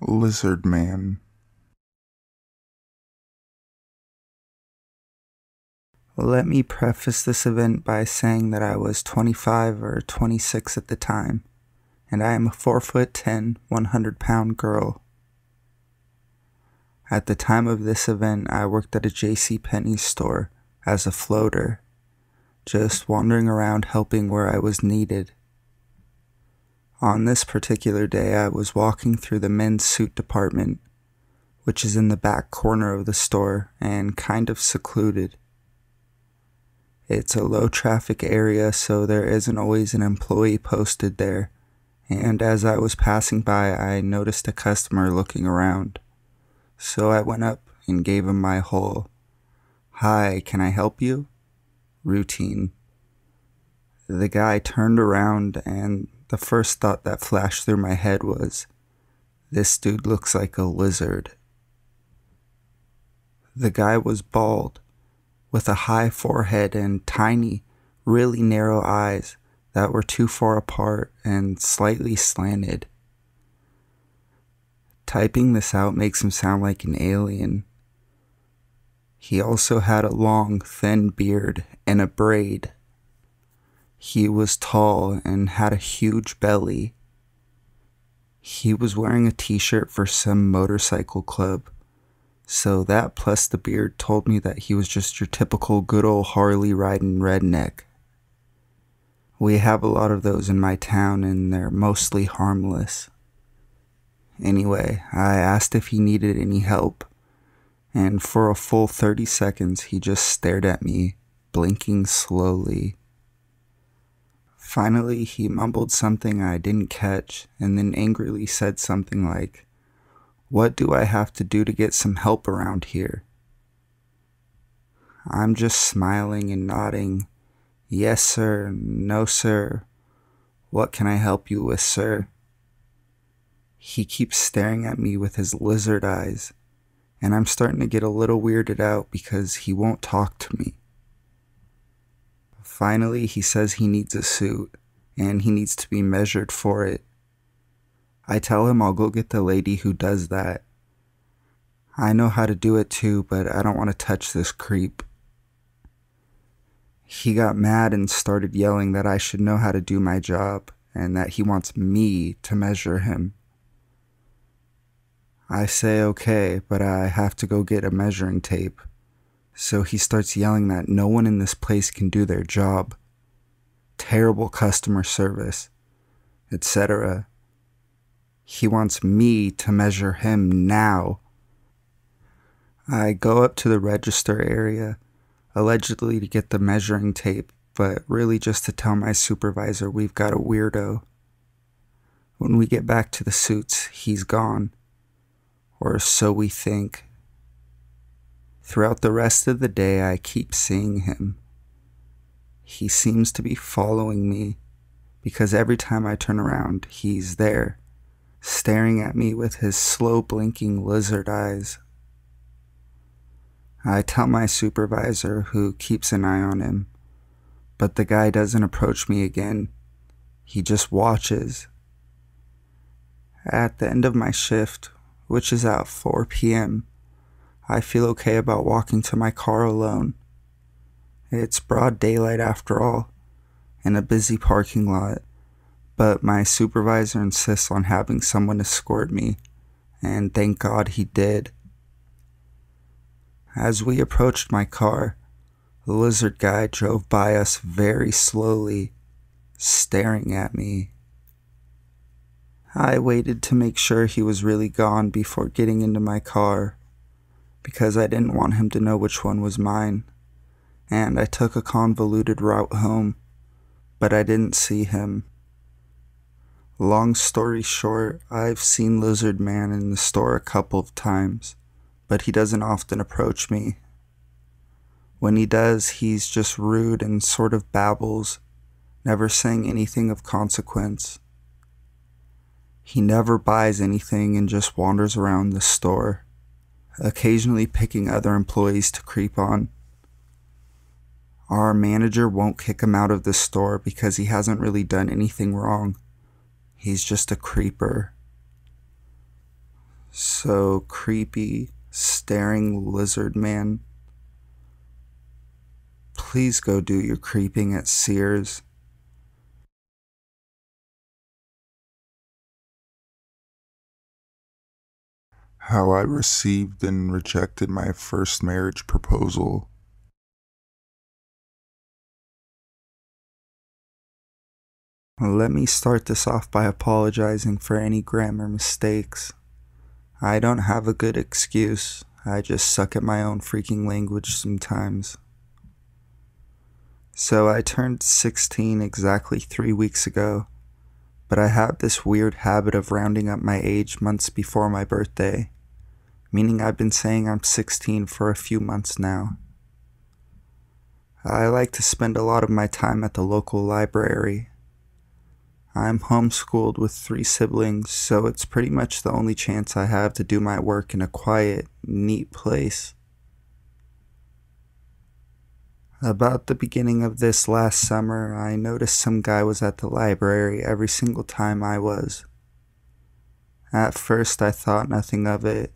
Lizard Man. Let me preface this event by saying that I was 25 or 26 at the time, and I am a 4 foot 10, 100 pound girl. At the time of this event, I worked at a J.C. Penney store as a floater, just wandering around helping where I was needed. On this particular day, I was walking through the men's suit department, which is in the back corner of the store and kind of secluded. It's a low traffic area, so there isn't always an employee posted there. And as I was passing by, I noticed a customer looking around. So I went up and gave him my whole, Hi, can I help you? routine. The guy turned around and the first thought that flashed through my head was, this dude looks like a lizard. The guy was bald, with a high forehead and tiny, really narrow eyes that were too far apart and slightly slanted. Typing this out makes him sound like an alien. He also had a long, thin beard and a braid he was tall and had a huge belly. He was wearing a t shirt for some motorcycle club. So that plus the beard told me that he was just your typical good old Harley riding redneck. We have a lot of those in my town and they're mostly harmless. Anyway, I asked if he needed any help, and for a full 30 seconds he just stared at me, blinking slowly. Finally, he mumbled something I didn't catch and then angrily said something like, What do I have to do to get some help around here? I'm just smiling and nodding. Yes, sir. No, sir. What can I help you with, sir? He keeps staring at me with his lizard eyes, and I'm starting to get a little weirded out because he won't talk to me. Finally, he says he needs a suit and he needs to be measured for it. I tell him I'll go get the lady who does that. I know how to do it too, but I don't want to touch this creep. He got mad and started yelling that I should know how to do my job and that he wants me to measure him. I say okay, but I have to go get a measuring tape. So he starts yelling that no one in this place can do their job. Terrible customer service, etc. He wants me to measure him now. I go up to the register area, allegedly to get the measuring tape, but really just to tell my supervisor we've got a weirdo. When we get back to the suits, he's gone. Or so we think. Throughout the rest of the day, I keep seeing him. He seems to be following me because every time I turn around, he's there, staring at me with his slow blinking lizard eyes. I tell my supervisor, who keeps an eye on him, but the guy doesn't approach me again. He just watches. At the end of my shift, which is at 4 p.m., I feel okay about walking to my car alone. It's broad daylight after all, in a busy parking lot, but my supervisor insists on having someone escort me, and thank God he did. As we approached my car, the lizard guy drove by us very slowly, staring at me. I waited to make sure he was really gone before getting into my car because I didn't want him to know which one was mine, and I took a convoluted route home, but I didn't see him. Long story short, I've seen Lizard Man in the store a couple of times, but he doesn't often approach me. When he does, he's just rude and sort of babbles, never saying anything of consequence. He never buys anything and just wanders around the store occasionally picking other employees to creep on. Our manager won't kick him out of the store because he hasn't really done anything wrong. He's just a creeper. So creepy, staring lizard man. Please go do your creeping at Sears. How I received and rejected my first marriage proposal. Let me start this off by apologizing for any grammar mistakes. I don't have a good excuse. I just suck at my own freaking language sometimes. So I turned 16 exactly three weeks ago, but I have this weird habit of rounding up my age months before my birthday, meaning I've been saying I'm 16 for a few months now. I like to spend a lot of my time at the local library I'm homeschooled with three siblings, so it's pretty much the only chance I have to do my work in a quiet, neat place. About the beginning of this last summer, I noticed some guy was at the library every single time I was. At first, I thought nothing of it,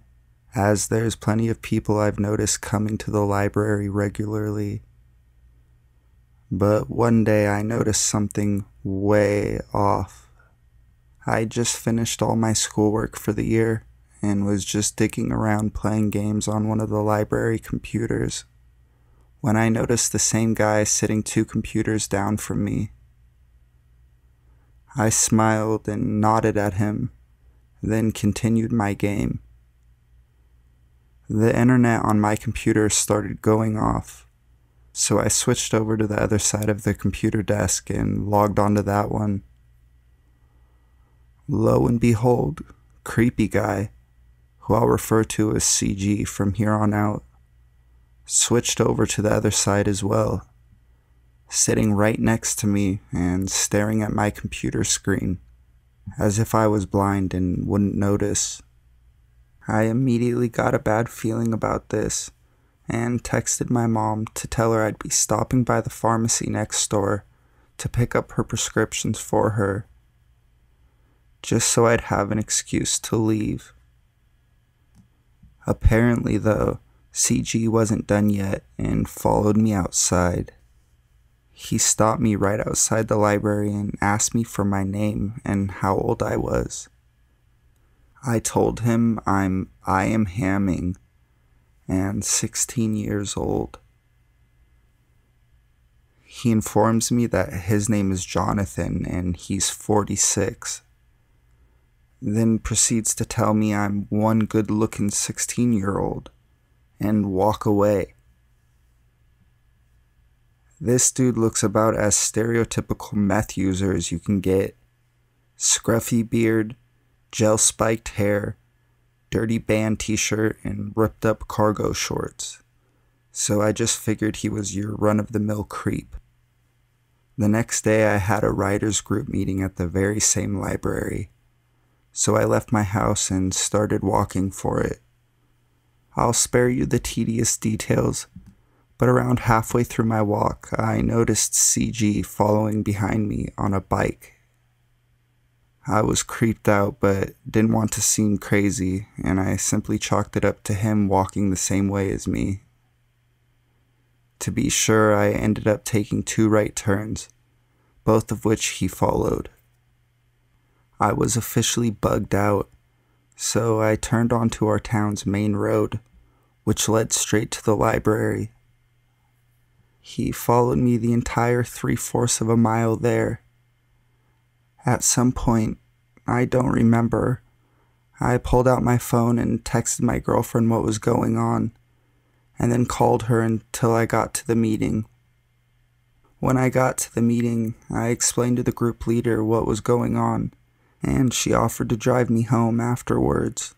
as there's plenty of people I've noticed coming to the library regularly. But one day I noticed something way off. I just finished all my schoolwork for the year and was just digging around playing games on one of the library computers when I noticed the same guy sitting two computers down from me. I smiled and nodded at him, then continued my game. The internet on my computer started going off so I switched over to the other side of the computer desk and logged onto that one. Lo and behold, creepy guy, who I'll refer to as CG from here on out, switched over to the other side as well, sitting right next to me and staring at my computer screen, as if I was blind and wouldn't notice. I immediately got a bad feeling about this and texted my mom to tell her I'd be stopping by the pharmacy next door to pick up her prescriptions for her, just so I'd have an excuse to leave. Apparently, though, CG wasn't done yet and followed me outside. He stopped me right outside the library and asked me for my name and how old I was. I told him I'm I am Hamming and 16 years old. He informs me that his name is Jonathan and he's 46. Then proceeds to tell me I'm one good looking 16 year old and walk away. This dude looks about as stereotypical meth user as you can get. Scruffy beard, gel spiked hair, dirty band t shirt, and ripped up cargo shorts. So I just figured he was your run of the mill creep. The next day, I had a writers group meeting at the very same library. So I left my house and started walking for it. I'll spare you the tedious details, but around halfway through my walk, I noticed CG following behind me on a bike I was creeped out but didn't want to seem crazy, and I simply chalked it up to him walking the same way as me. To be sure, I ended up taking two right turns, both of which he followed. I was officially bugged out, so I turned onto our town's main road, which led straight to the library. He followed me the entire three fourths of a mile there at some point, I don't remember, I pulled out my phone and texted my girlfriend what was going on, and then called her until I got to the meeting. When I got to the meeting, I explained to the group leader what was going on, and she offered to drive me home afterwards.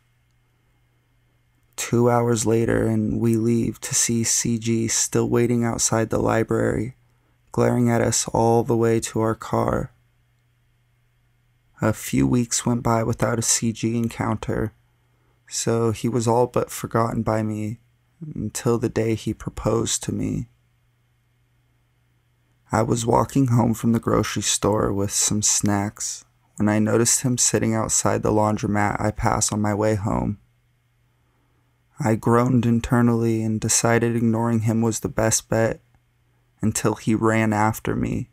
Two hours later, and we leave to see CG still waiting outside the library, glaring at us all the way to our car. A few weeks went by without a CG encounter, so he was all but forgotten by me until the day he proposed to me. I was walking home from the grocery store with some snacks when I noticed him sitting outside the laundromat I pass on my way home. I groaned internally and decided ignoring him was the best bet until he ran after me.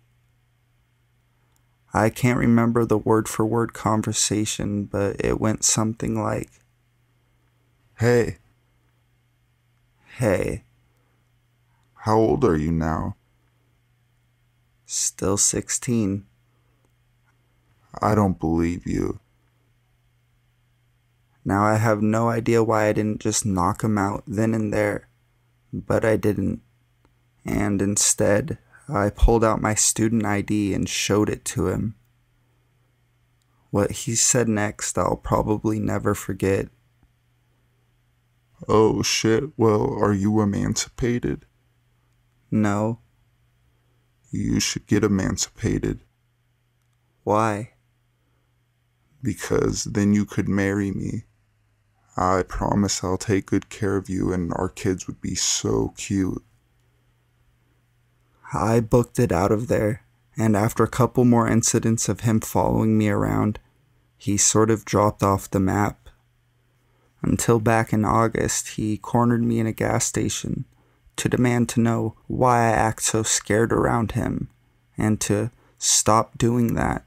I can't remember the word for word conversation, but it went something like Hey, Hey, how old are you now? still 16. I don't believe you. Now I have no idea why I didn't just knock him out then and there, but I didn't. And instead, I pulled out my student ID and showed it to him. What he said next, I'll probably never forget. Oh shit, well, are you emancipated? No. You should get emancipated Why? because then you could marry me. I promise I'll take good care of you and our kids would be so cute. I booked it out of there, and after a couple more incidents of him following me around, he sort of dropped off the map. Until back in August, he cornered me in a gas station to demand to know why I act so scared around him and to stop doing that.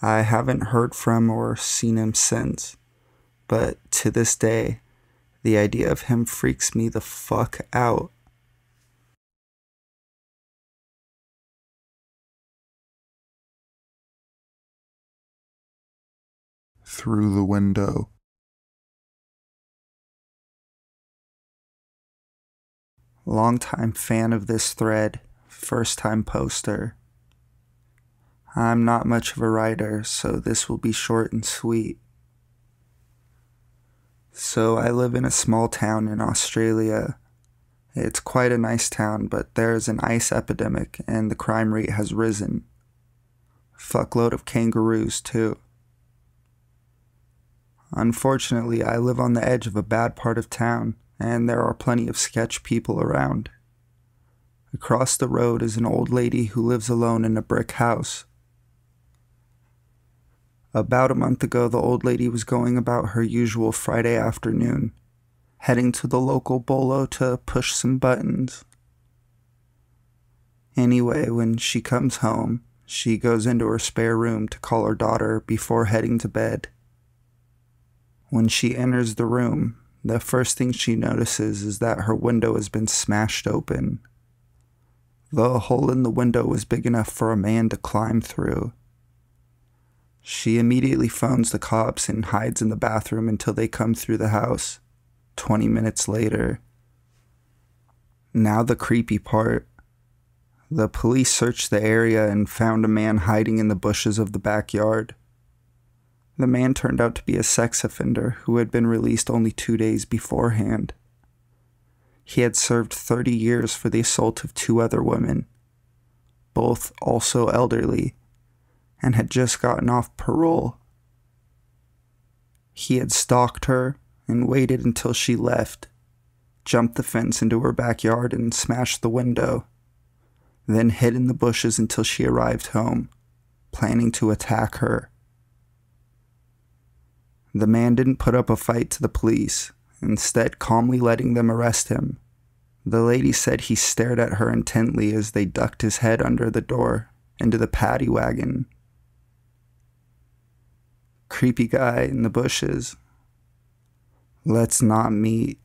I haven't heard from or seen him since, but to this day, the idea of him freaks me the fuck out. Through the window. Longtime fan of this thread, first time poster. I'm not much of a writer, so this will be short and sweet. So, I live in a small town in Australia. It's quite a nice town, but there's an ice epidemic and the crime rate has risen. Fuckload of kangaroos, too. Unfortunately, I live on the edge of a bad part of town, and there are plenty of sketch people around. Across the road is an old lady who lives alone in a brick house. About a month ago, the old lady was going about her usual Friday afternoon, heading to the local bolo to push some buttons. Anyway, when she comes home, she goes into her spare room to call her daughter before heading to bed. When she enters the room, the first thing she notices is that her window has been smashed open. The hole in the window was big enough for a man to climb through. She immediately phones the cops and hides in the bathroom until they come through the house. 20 minutes later. Now, the creepy part. The police searched the area and found a man hiding in the bushes of the backyard. The man turned out to be a sex offender who had been released only two days beforehand. He had served 30 years for the assault of two other women, both also elderly, and had just gotten off parole. He had stalked her and waited until she left, jumped the fence into her backyard and smashed the window, then hid in the bushes until she arrived home, planning to attack her. The man didn't put up a fight to the police, instead, calmly letting them arrest him. The lady said he stared at her intently as they ducked his head under the door into the paddy wagon. Creepy guy in the bushes. Let's not meet.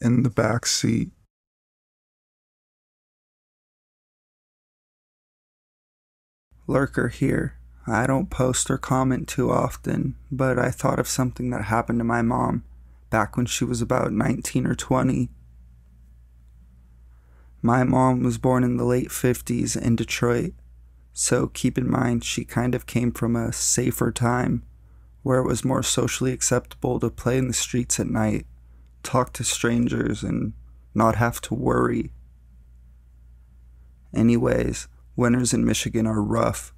In the back seat. Lurker here. I don't post or comment too often, but I thought of something that happened to my mom back when she was about 19 or 20. My mom was born in the late 50s in Detroit, so keep in mind she kind of came from a safer time where it was more socially acceptable to play in the streets at night, talk to strangers, and not have to worry. Anyways, winters in Michigan are rough.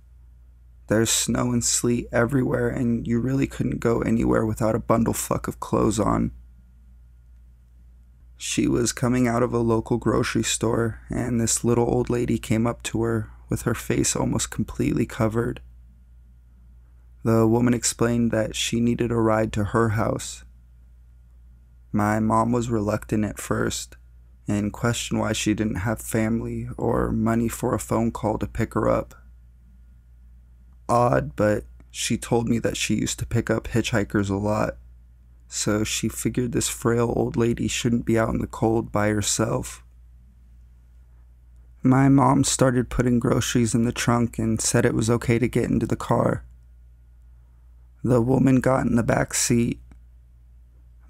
There's snow and sleet everywhere, and you really couldn't go anywhere without a bundle fuck of clothes on. She was coming out of a local grocery store, and this little old lady came up to her with her face almost completely covered. The woman explained that she needed a ride to her house. My mom was reluctant at first and questioned why she didn't have family or money for a phone call to pick her up. Odd, but she told me that she used to pick up hitchhikers a lot, so she figured this frail old lady shouldn't be out in the cold by herself. My mom started putting groceries in the trunk and said it was okay to get into the car. The woman got in the back seat.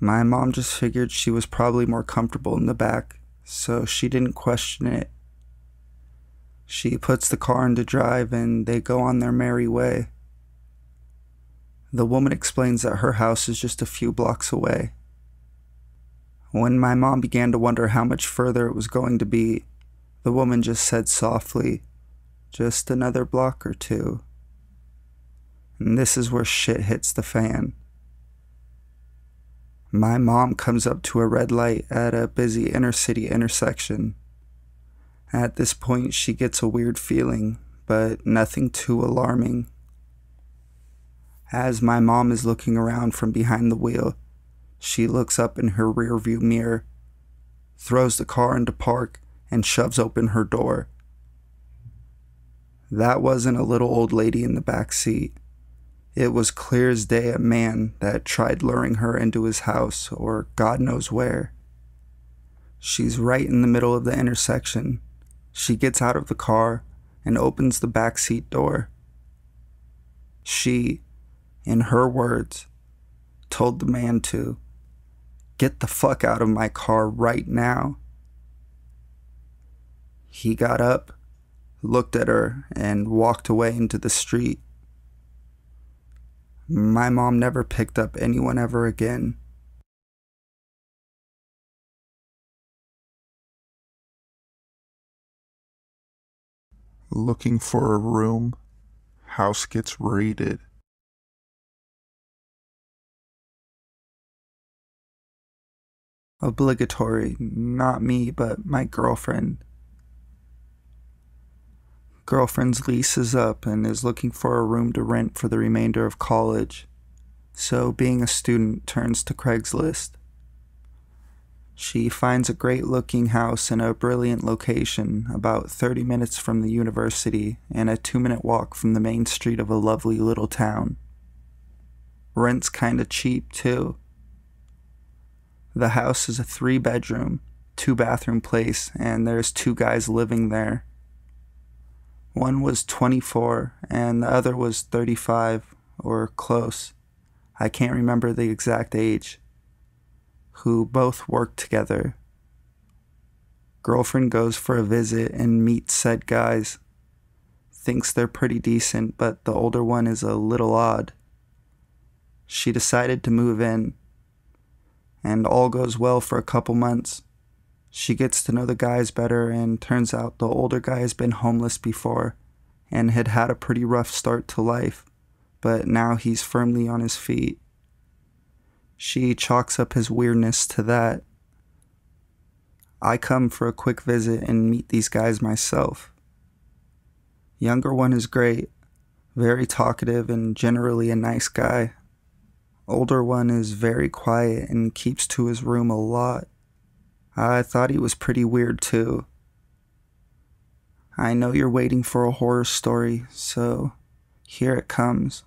My mom just figured she was probably more comfortable in the back so she didn't question it. She puts the car into drive and they go on their merry way. The woman explains that her house is just a few blocks away. When my mom began to wonder how much further it was going to be, the woman just said softly, Just another block or two. And this is where shit hits the fan. My mom comes up to a red light at a busy inner city intersection. At this point, she gets a weird feeling, but nothing too alarming. As my mom is looking around from behind the wheel, she looks up in her rearview mirror, throws the car into park, and shoves open her door. That wasn't a little old lady in the back seat. It was clear as day a man that tried luring her into his house or God knows where. She's right in the middle of the intersection. She gets out of the car and opens the back seat door. She, in her words, told the man to get the fuck out of my car right now. He got up, looked at her, and walked away into the street. My mom never picked up anyone ever again. Looking for a room. House gets raided. Obligatory, not me, but my girlfriend. Girlfriend's lease is up and is looking for a room to rent for the remainder of college, so being a student turns to Craigslist. She finds a great looking house in a brilliant location, about 30 minutes from the university and a two minute walk from the main street of a lovely little town. Rent's kinda cheap, too. The house is a three bedroom, two bathroom place, and there's two guys living there. One was 24 and the other was 35 or close. I can't remember the exact age. Who both work together. Girlfriend goes for a visit and meets said guys. Thinks they're pretty decent, but the older one is a little odd. She decided to move in, and all goes well for a couple months. She gets to know the guys better, and turns out the older guy has been homeless before and had had a pretty rough start to life, but now he's firmly on his feet. She chalks up his weirdness to that. I come for a quick visit and meet these guys myself. Younger one is great, very talkative and generally a nice guy. Older one is very quiet and keeps to his room a lot. I thought he was pretty weird too. I know you're waiting for a horror story, so here it comes.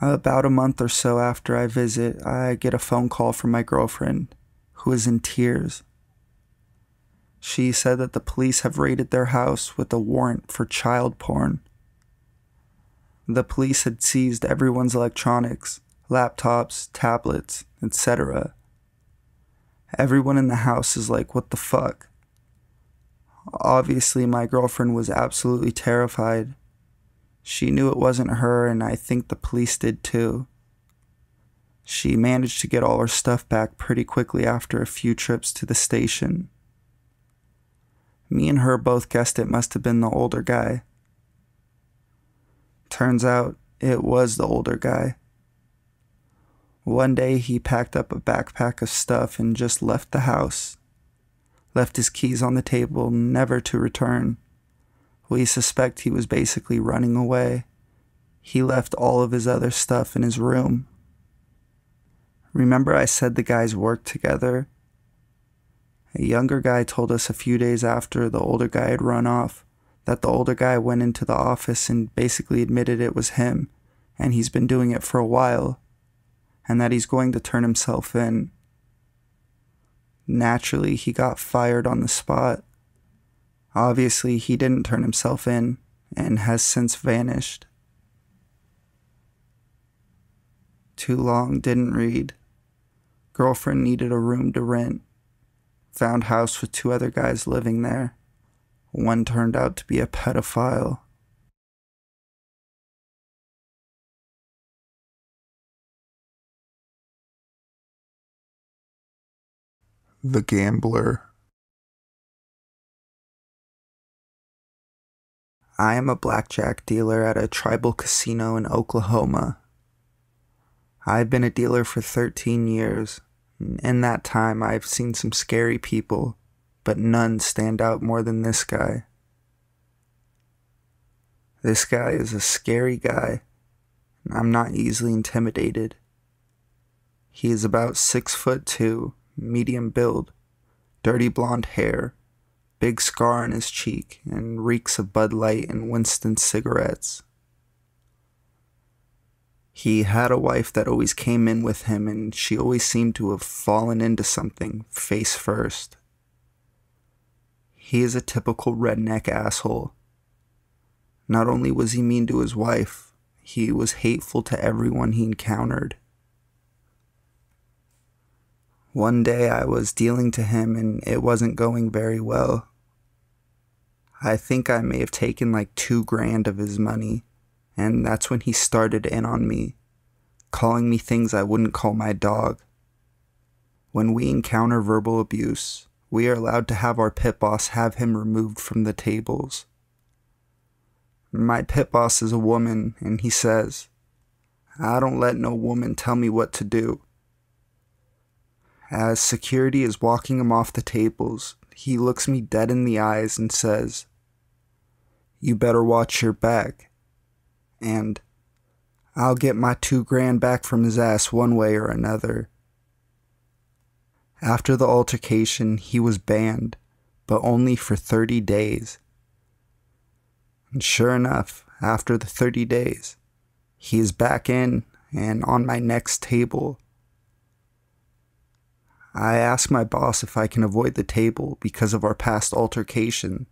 About a month or so after I visit, I get a phone call from my girlfriend, who is in tears. She said that the police have raided their house with a warrant for child porn. The police had seized everyone's electronics, laptops, tablets, etc. Everyone in the house is like, what the fuck? Obviously, my girlfriend was absolutely terrified. She knew it wasn't her, and I think the police did too. She managed to get all her stuff back pretty quickly after a few trips to the station. Me and her both guessed it must have been the older guy. Turns out it was the older guy. One day he packed up a backpack of stuff and just left the house. left his keys on the table, never to return. We suspect he was basically running away. He left all of his other stuff in his room. Remember, I said the guys worked together? A younger guy told us a few days after the older guy had run off that the older guy went into the office and basically admitted it was him, and he's been doing it for a while, and that he's going to turn himself in. Naturally, he got fired on the spot. Obviously, he didn't turn himself in and has since vanished. Too long, didn't read. Girlfriend needed a room to rent. Found house with two other guys living there. One turned out to be a pedophile. The Gambler. I am a blackjack dealer at a tribal casino in Oklahoma. I've been a dealer for 13 years. And in that time, I've seen some scary people, but none stand out more than this guy. This guy is a scary guy. And I'm not easily intimidated. He is about six foot two, medium build, dirty blonde hair, big scar on his cheek, and reeks of Bud Light and Winston cigarettes. He had a wife that always came in with him, and she always seemed to have fallen into something face first. He is a typical redneck asshole. Not only was he mean to his wife, he was hateful to everyone he encountered. One day I was dealing to him and it wasn't going very well. I think I may have taken like two grand of his money, and that's when he started in on me, calling me things I wouldn't call my dog. When we encounter verbal abuse, we are allowed to have our pit boss have him removed from the tables. My pit boss is a woman, and he says, I don't let no woman tell me what to do. As security is walking him off the tables, he looks me dead in the eyes and says, You better watch your back. And I'll get my two grand back from his ass one way or another. After the altercation, he was banned, but only for 30 days. And sure enough, after the 30 days, he is back in and on my next table I ask my boss if I can avoid the table because of our past altercation.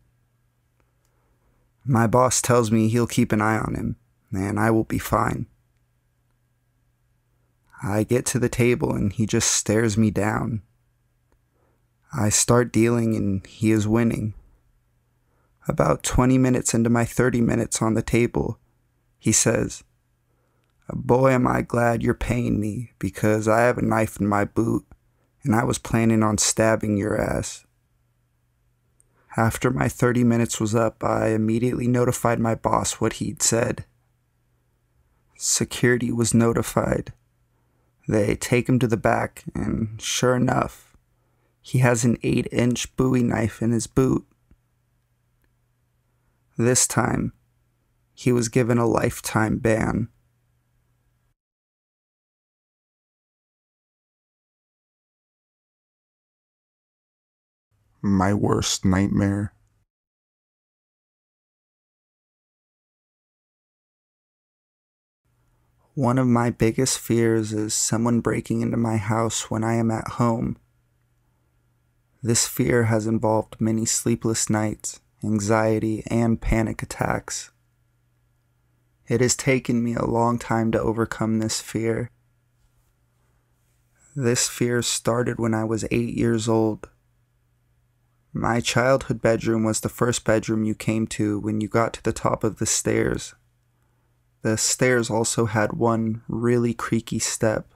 My boss tells me he'll keep an eye on him, and I will be fine. I get to the table and he just stares me down. I start dealing and he is winning. About 20 minutes into my 30 minutes on the table, he says, Boy, am I glad you're paying me because I have a knife in my boot and I was planning on stabbing your ass. After my 30 minutes was up, I immediately notified my boss what he'd said. Security was notified. They take him to the back, and sure enough, he has an 8 inch bowie knife in his boot. This time, he was given a lifetime ban. My worst nightmare. One of my biggest fears is someone breaking into my house when I am at home. This fear has involved many sleepless nights, anxiety, and panic attacks. It has taken me a long time to overcome this fear. This fear started when I was eight years old. My childhood bedroom was the first bedroom you came to when you got to the top of the stairs. The stairs also had one really creaky step.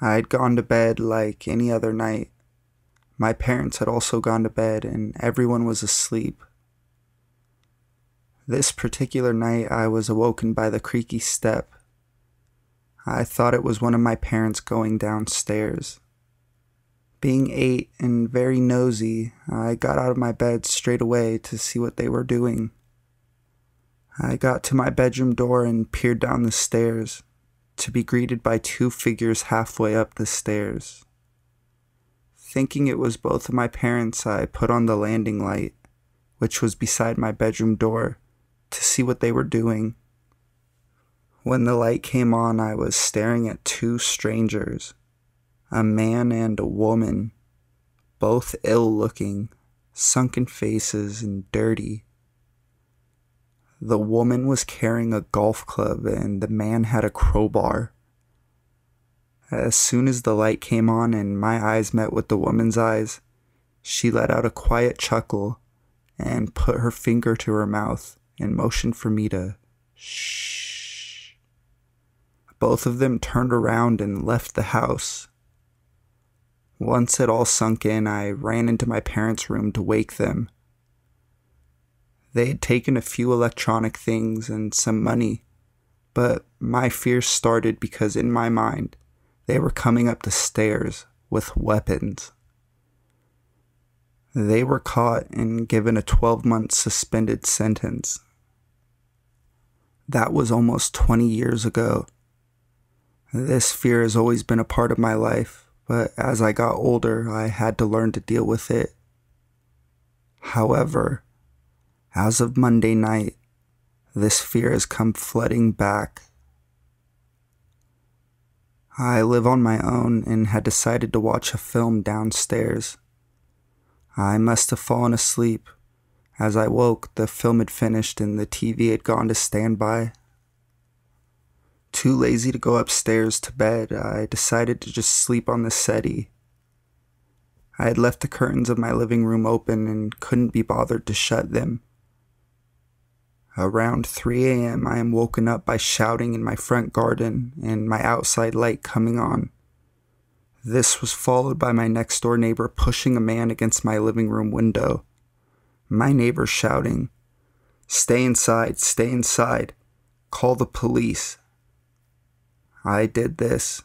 I'd gone to bed like any other night. My parents had also gone to bed and everyone was asleep. This particular night, I was awoken by the creaky step. I thought it was one of my parents going downstairs. Being eight and very nosy, I got out of my bed straight away to see what they were doing. I got to my bedroom door and peered down the stairs, to be greeted by two figures halfway up the stairs. Thinking it was both of my parents, I put on the landing light, which was beside my bedroom door, to see what they were doing. When the light came on, I was staring at two strangers, a man and a woman, both ill looking, sunken faces, and dirty. The woman was carrying a golf club, and the man had a crowbar. As soon as the light came on and my eyes met with the woman's eyes, she let out a quiet chuckle and put her finger to her mouth and motioned for me to shh. Both of them turned around and left the house. Once it all sunk in, I ran into my parents' room to wake them. They had taken a few electronic things and some money, but my fear started because in my mind, they were coming up the stairs with weapons. They were caught and given a 12 month suspended sentence. That was almost 20 years ago. This fear has always been a part of my life, but as I got older, I had to learn to deal with it. However, as of Monday night, this fear has come flooding back I live on my own and had decided to watch a film downstairs. I must have fallen asleep. As I woke, the film had finished and the TV had gone to standby. Too lazy to go upstairs to bed, I decided to just sleep on the settee. I had left the curtains of my living room open and couldn't be bothered to shut them. Around 3 a.m., I am woken up by shouting in my front garden and my outside light coming on. This was followed by my next door neighbor pushing a man against my living room window. My neighbor shouting, Stay inside, stay inside, call the police. I did this.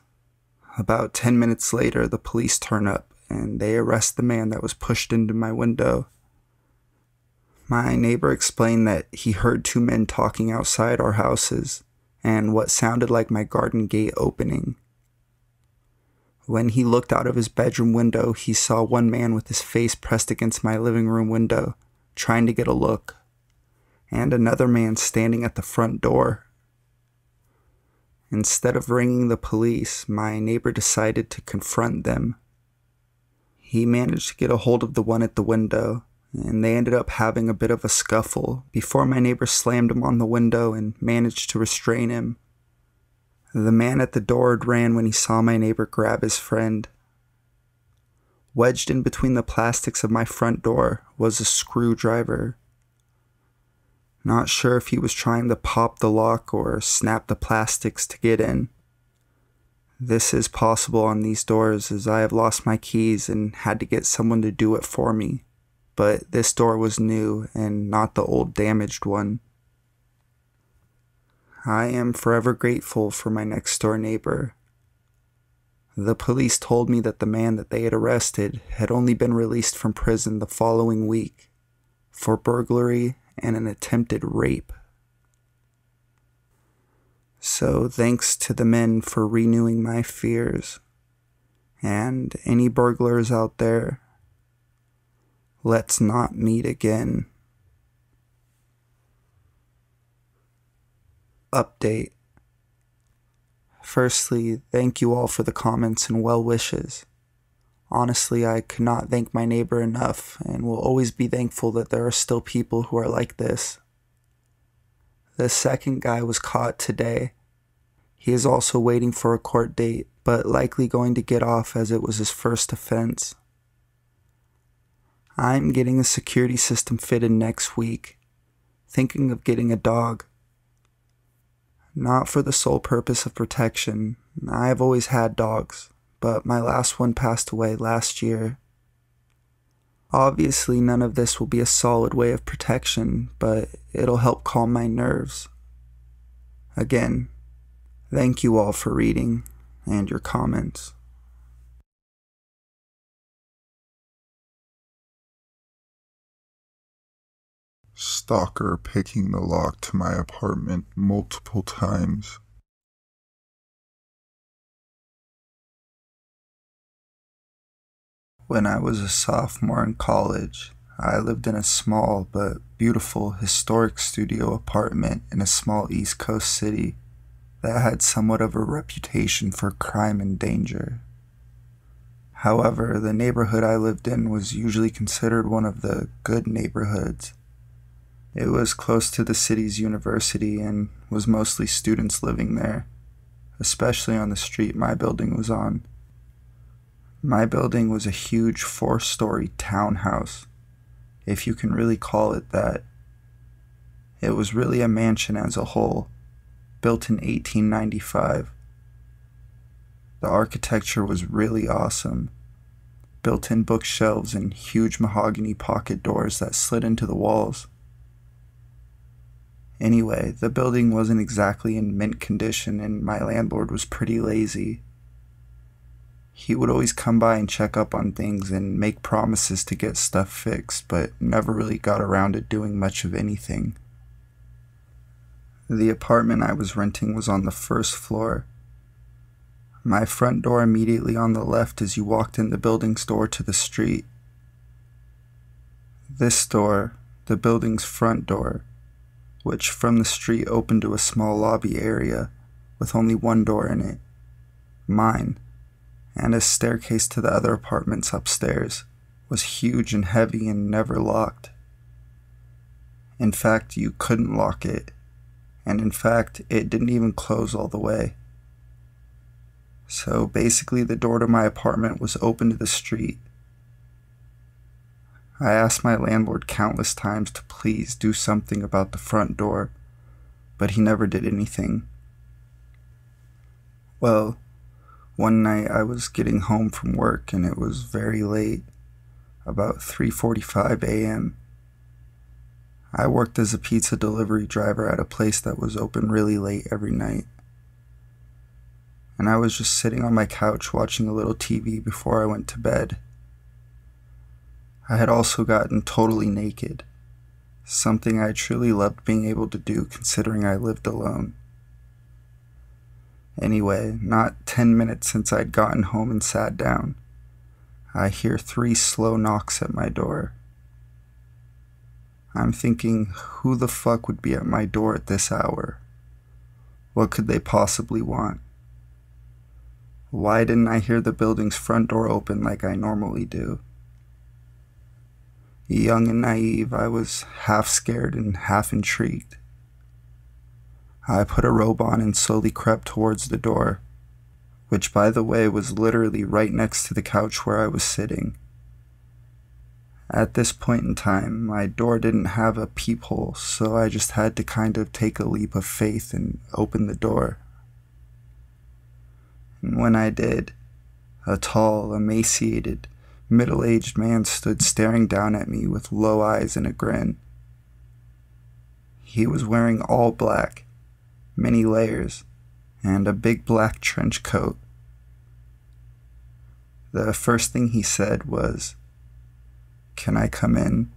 About 10 minutes later, the police turn up and they arrest the man that was pushed into my window. My neighbor explained that he heard two men talking outside our houses and what sounded like my garden gate opening. When he looked out of his bedroom window, he saw one man with his face pressed against my living room window, trying to get a look, and another man standing at the front door. Instead of ringing the police, my neighbor decided to confront them. He managed to get a hold of the one at the window and they ended up having a bit of a scuffle before my neighbor slammed him on the window and managed to restrain him. The man at the door ran when he saw my neighbor grab his friend. Wedged in between the plastics of my front door was a screwdriver. Not sure if he was trying to pop the lock or snap the plastics to get in. This is possible on these doors as I have lost my keys and had to get someone to do it for me but this door was new and not the old damaged one. I am forever grateful for my next door neighbor. The police told me that the man that they had arrested had only been released from prison the following week for burglary and an attempted rape. So, thanks to the men for renewing my fears. And any burglars out there, Let's not meet again. Update. Firstly, thank you all for the comments and well wishes. Honestly, I could not thank my neighbor enough and will always be thankful that there are still people who are like this. The second guy was caught today. He is also waiting for a court date, but likely going to get off as it was his first offense. I'm getting a security system fitted next week, thinking of getting a dog. Not for the sole purpose of protection. I have always had dogs, but my last one passed away last year. Obviously, none of this will be a solid way of protection, but it'll help calm my nerves. Again, thank you all for reading and your comments. Stalker picking the lock to my apartment multiple times. When I was a sophomore in college, I lived in a small but beautiful historic studio apartment in a small East Coast city that had somewhat of a reputation for crime and danger. However, the neighborhood I lived in was usually considered one of the good neighborhoods. It was close to the city's university and was mostly students living there, especially on the street my building was on. My building was a huge four story townhouse, if you can really call it that. It was really a mansion as a whole, built in 1895. The architecture was really awesome. Built in bookshelves and huge mahogany pocket doors that slid into the walls. Anyway, the building wasn't exactly in mint condition, and my landlord was pretty lazy. He would always come by and check up on things and make promises to get stuff fixed, but never really got around to doing much of anything. The apartment I was renting was on the first floor. My front door immediately on the left as you walked in the building's door to the street. This door, the building's front door, which from the street opened to a small lobby area with only one door in it, mine and a staircase to the other apartments upstairs was huge and heavy and never locked. In fact, you couldn't lock it, and in fact, it didn't even close all the way. So basically, the door to my apartment was open to the street. I asked my landlord countless times to please do something about the front door, but he never did anything. Well, one night I was getting home from work and it was very late, about 3:45 a.m. I worked as a pizza delivery driver at a place that was open really late every night. And I was just sitting on my couch watching a little TV before I went to bed. I had also gotten totally naked, something I truly loved being able to do considering I lived alone. Anyway, not ten minutes since I'd gotten home and sat down, I hear three slow knocks at my door. I'm thinking, who the fuck would be at my door at this hour? What could they possibly want? Why didn't I hear the building's front door open like I normally do? Young and naive, I was half scared and half intrigued. I put a robe on and slowly crept towards the door, which, by the way, was literally right next to the couch where I was sitting. At this point in time, my door didn't have a peephole, so I just had to kind of take a leap of faith and open the door. And when I did, a tall, emaciated, middle aged man stood staring down at me with low eyes and a grin. He was wearing all black many layers, and a big black trench coat. The first thing he said was, Can I come in?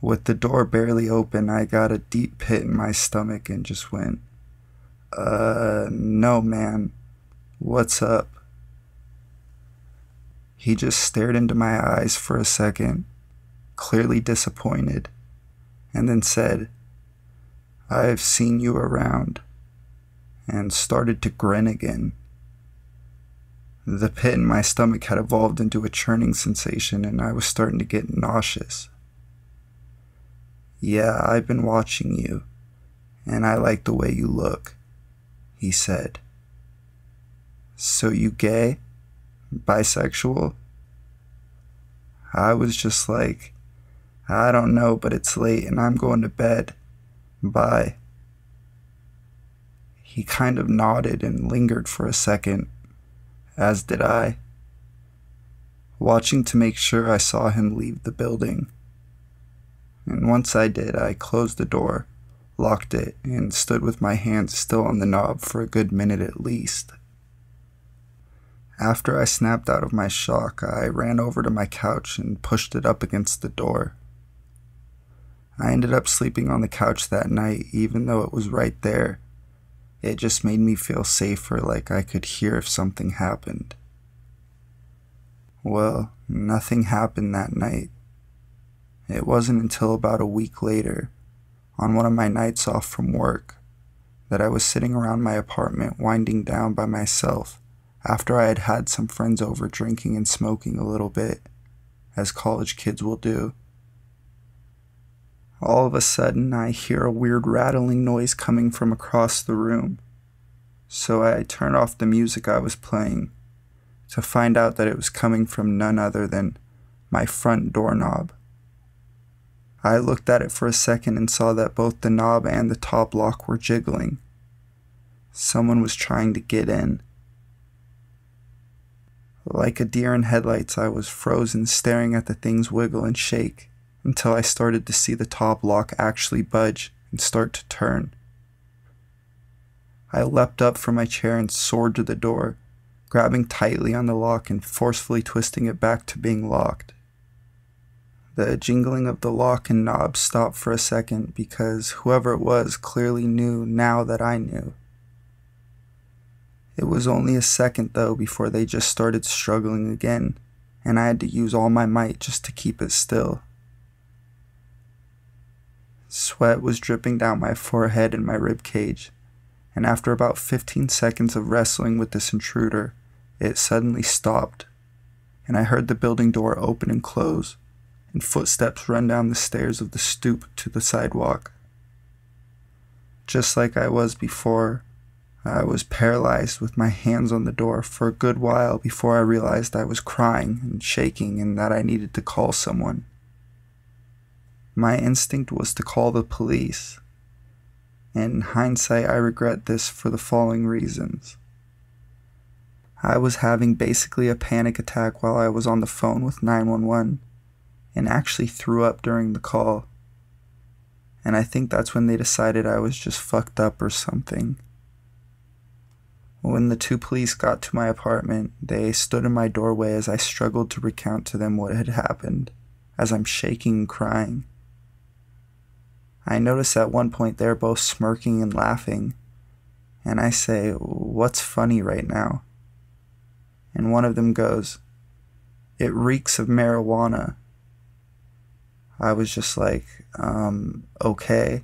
With the door barely open, I got a deep pit in my stomach and just went, Uh, no, man. What's up? He just stared into my eyes for a second, clearly disappointed, and then said, I've seen you around, and started to grin again. The pit in my stomach had evolved into a churning sensation, and I was starting to get nauseous. Yeah, I've been watching you, and I like the way you look, he said. So you gay? Bisexual? I was just like, I don't know, but it's late and I'm going to bed. Bye. He kind of nodded and lingered for a second, as did I, watching to make sure I saw him leave the building. And once I did, I closed the door, locked it, and stood with my hands still on the knob for a good minute at least. After I snapped out of my shock, I ran over to my couch and pushed it up against the door. I ended up sleeping on the couch that night, even though it was right there. It just made me feel safer, like I could hear if something happened. Well, nothing happened that night. It wasn't until about a week later, on one of my nights off from work, that I was sitting around my apartment winding down by myself after I had had some friends over drinking and smoking a little bit, as college kids will do. All of a sudden, I hear a weird rattling noise coming from across the room. So I turn off the music I was playing to find out that it was coming from none other than my front doorknob. I looked at it for a second and saw that both the knob and the top lock were jiggling. Someone was trying to get in. Like a deer in headlights, I was frozen staring at the things wiggle and shake until I started to see the top lock actually budge and start to turn. I leapt up from my chair and soared to the door, grabbing tightly on the lock and forcefully twisting it back to being locked. The jingling of the lock and knob stopped for a second because whoever it was clearly knew now that I knew. It was only a second though before they just started struggling again, and I had to use all my might just to keep it still. Sweat was dripping down my forehead and my rib cage, and after about 15 seconds of wrestling with this intruder, it suddenly stopped, and I heard the building door open and close, and footsteps run down the stairs of the stoop to the sidewalk. Just like I was before, I was paralyzed with my hands on the door for a good while before I realized I was crying and shaking and that I needed to call someone. My instinct was to call the police. In hindsight, I regret this for the following reasons. I was having basically a panic attack while I was on the phone with 911 and actually threw up during the call. And I think that's when they decided I was just fucked up or something. When the two police got to my apartment, they stood in my doorway as I struggled to recount to them what had happened, as I'm shaking and crying. I notice at one point they're both smirking and laughing, and I say, What's funny right now? And one of them goes, It reeks of marijuana. I was just like, um, okay,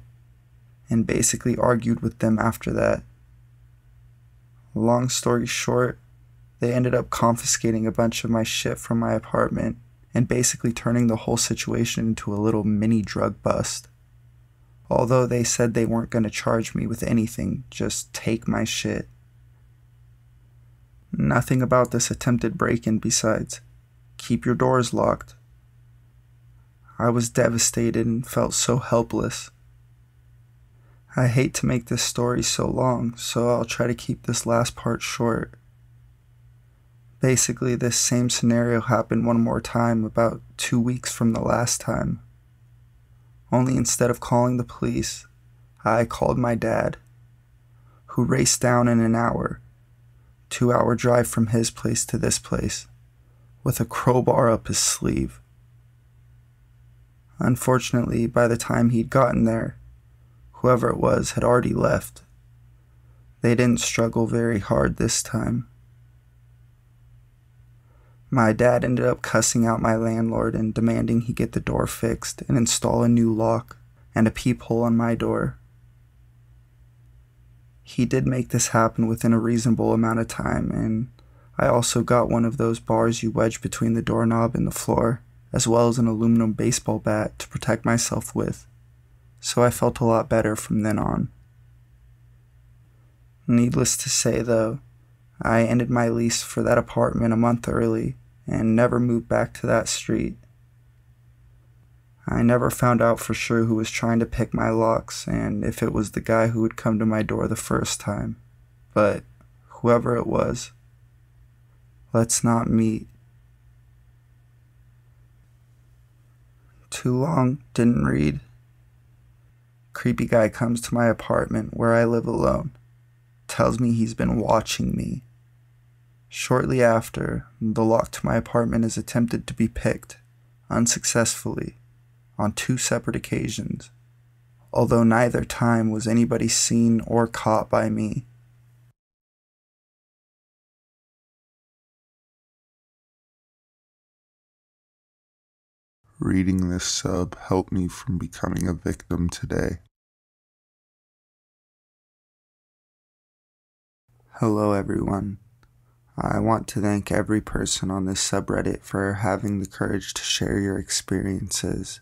and basically argued with them after that. Long story short, they ended up confiscating a bunch of my shit from my apartment and basically turning the whole situation into a little mini drug bust although they said they weren't going to charge me with anything, just take my shit. Nothing about this attempted break in besides keep your doors locked. I was devastated and felt so helpless. I hate to make this story so long, so I'll try to keep this last part short. Basically, this same scenario happened one more time about two weeks from the last time. Only instead of calling the police, I called my dad, who raced down in an hour, two hour drive from his place to this place, with a crowbar up his sleeve. Unfortunately, by the time he'd gotten there, whoever it was had already left. They didn't struggle very hard this time. My dad ended up cussing out my landlord and demanding he get the door fixed and install a new lock and a peephole on my door. He did make this happen within a reasonable amount of time, and I also got one of those bars you wedge between the doorknob and the floor, as well as an aluminum baseball bat to protect myself with, so I felt a lot better from then on. Needless to say, though, I ended my lease for that apartment a month early and never moved back to that street. I never found out for sure who was trying to pick my locks and if it was the guy who would come to my door the first time, but whoever it was, let's not meet. Too long, didn't read. Creepy guy comes to my apartment where I live alone, tells me he's been watching me Shortly after, the lock to my apartment is attempted to be picked, unsuccessfully, on two separate occasions, although neither time was anybody seen or caught by me. Reading this sub helped me from becoming a victim today. Hello, everyone. I want to thank every person on this subreddit for having the courage to share your experiences.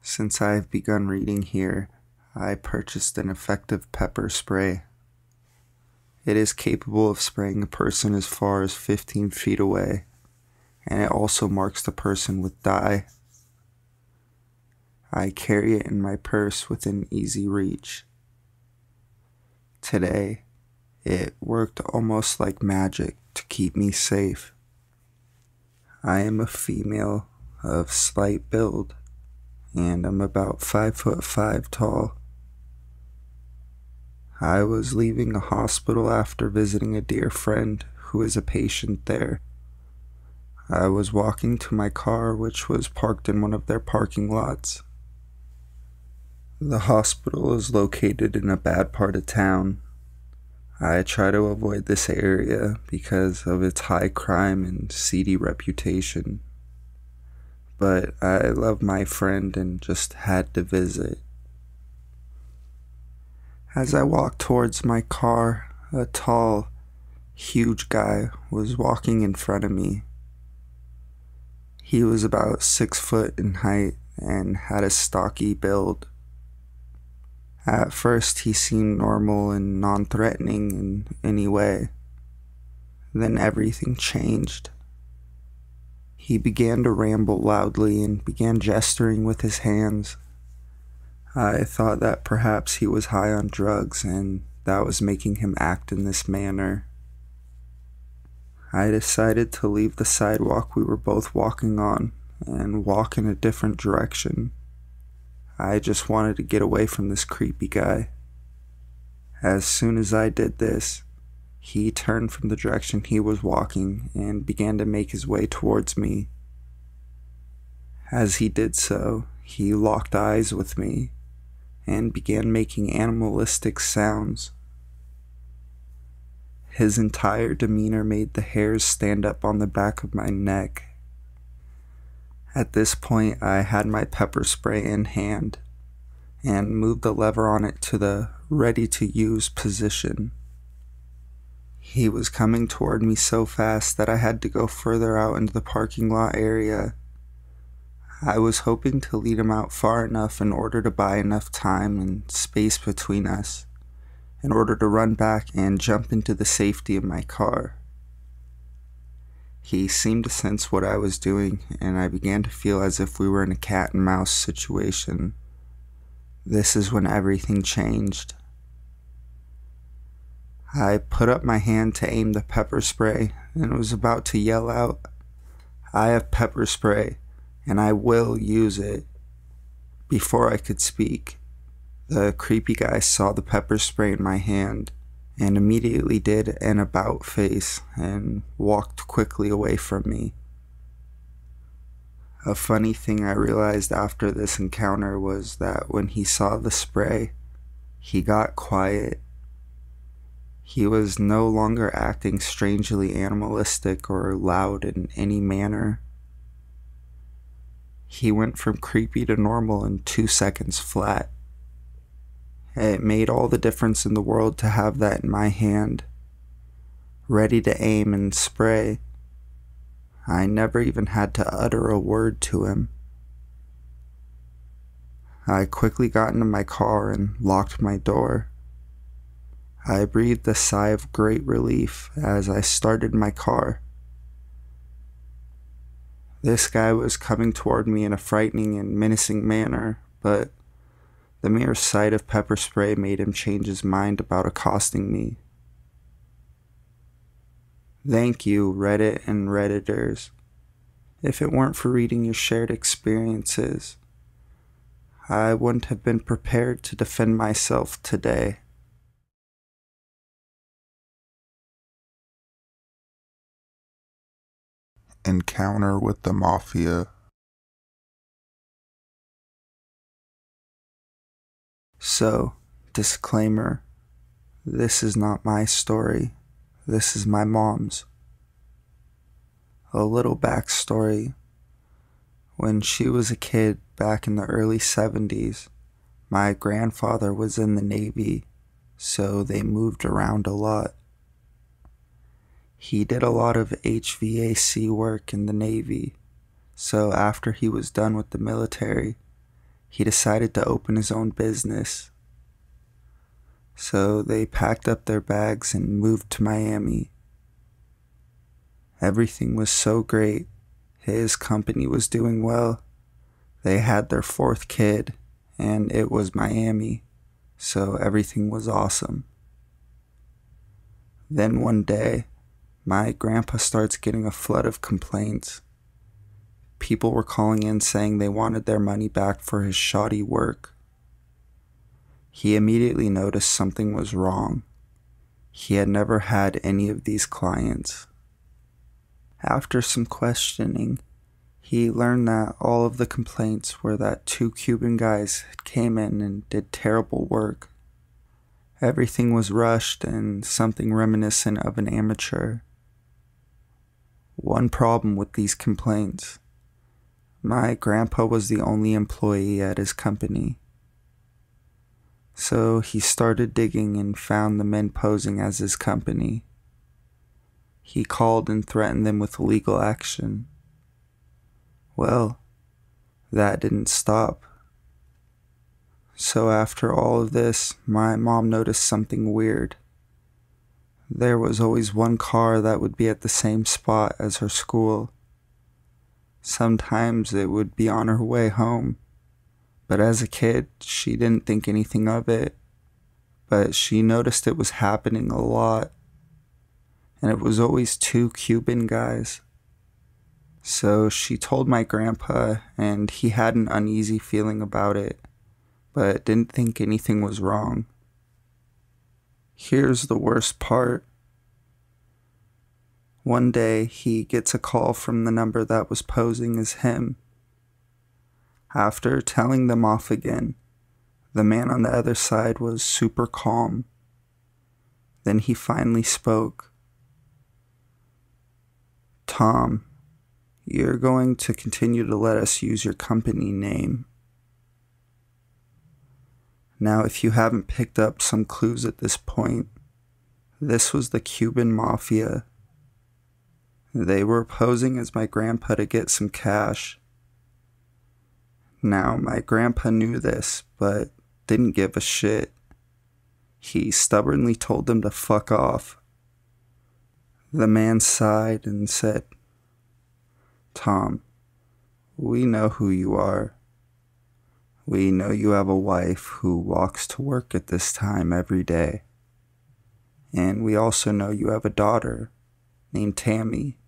Since I have begun reading here, I purchased an effective pepper spray. It is capable of spraying a person as far as 15 feet away, and it also marks the person with dye. I carry it in my purse within easy reach. Today, it worked almost like magic to keep me safe. I am a female of slight build, and I'm about five foot five tall. I was leaving a hospital after visiting a dear friend who is a patient there. I was walking to my car, which was parked in one of their parking lots. The hospital is located in a bad part of town, I try to avoid this area because of its high crime and seedy reputation. But I love my friend and just had to visit. As I walked towards my car, a tall, huge guy was walking in front of me. He was about six foot in height and had a stocky build. At first, he seemed normal and non threatening in any way. Then everything changed. He began to ramble loudly and began gesturing with his hands. I thought that perhaps he was high on drugs and that was making him act in this manner. I decided to leave the sidewalk we were both walking on and walk in a different direction. I just wanted to get away from this creepy guy. As soon as I did this, he turned from the direction he was walking and began to make his way towards me. As he did so, he locked eyes with me and began making animalistic sounds. His entire demeanor made the hairs stand up on the back of my neck at this point, I had my pepper spray in hand and moved the lever on it to the ready to use position. He was coming toward me so fast that I had to go further out into the parking lot area. I was hoping to lead him out far enough in order to buy enough time and space between us, in order to run back and jump into the safety of my car. He seemed to sense what I was doing, and I began to feel as if we were in a cat and mouse situation. This is when everything changed. I put up my hand to aim the pepper spray and was about to yell out, I have pepper spray and I will use it. Before I could speak, the creepy guy saw the pepper spray in my hand and immediately did an about face and walked quickly away from me. A funny thing I realized after this encounter was that when he saw the spray, he got quiet. He was no longer acting strangely animalistic or loud in any manner. He went from creepy to normal in two seconds flat. It made all the difference in the world to have that in my hand, ready to aim and spray. I never even had to utter a word to him. I quickly got into my car and locked my door. I breathed a sigh of great relief as I started my car. This guy was coming toward me in a frightening and menacing manner, but the mere sight of pepper spray made him change his mind about accosting me. Thank you, Reddit and Redditors. If it weren't for reading your shared experiences, I wouldn't have been prepared to defend myself today. Encounter with the Mafia So, disclaimer this is not my story, this is my mom's. A little backstory when she was a kid back in the early 70s, my grandfather was in the Navy, so they moved around a lot. He did a lot of HVAC work in the Navy, so after he was done with the military, he decided to open his own business. So they packed up their bags and moved to Miami. Everything was so great. His company was doing well. They had their fourth kid, and it was Miami, so everything was awesome. Then one day, my grandpa starts getting a flood of complaints. People were calling in saying they wanted their money back for his shoddy work. He immediately noticed something was wrong. He had never had any of these clients. After some questioning, he learned that all of the complaints were that two Cuban guys came in and did terrible work. Everything was rushed and something reminiscent of an amateur. One problem with these complaints my grandpa was the only employee at his company. So he started digging and found the men posing as his company. He called and threatened them with legal action. Well, that didn't stop. So after all of this, my mom noticed something weird. There was always one car that would be at the same spot as her school. Sometimes it would be on her way home, but as a kid, she didn't think anything of it. But she noticed it was happening a lot, and it was always two Cuban guys. So she told my grandpa, and he had an uneasy feeling about it, but didn't think anything was wrong. Here's the worst part. One day, he gets a call from the number that was posing as him. After telling them off again, the man on the other side was super calm. Then he finally spoke. Tom, you're going to continue to let us use your company name. Now, if you haven't picked up some clues at this point, this was the Cuban Mafia. They were posing as my grandpa to get some cash. Now, my grandpa knew this, but didn't give a shit. He stubbornly told them to fuck off. The man sighed and said, Tom, we know who you are. We know you have a wife who walks to work at this time every day. And we also know you have a daughter named Tammy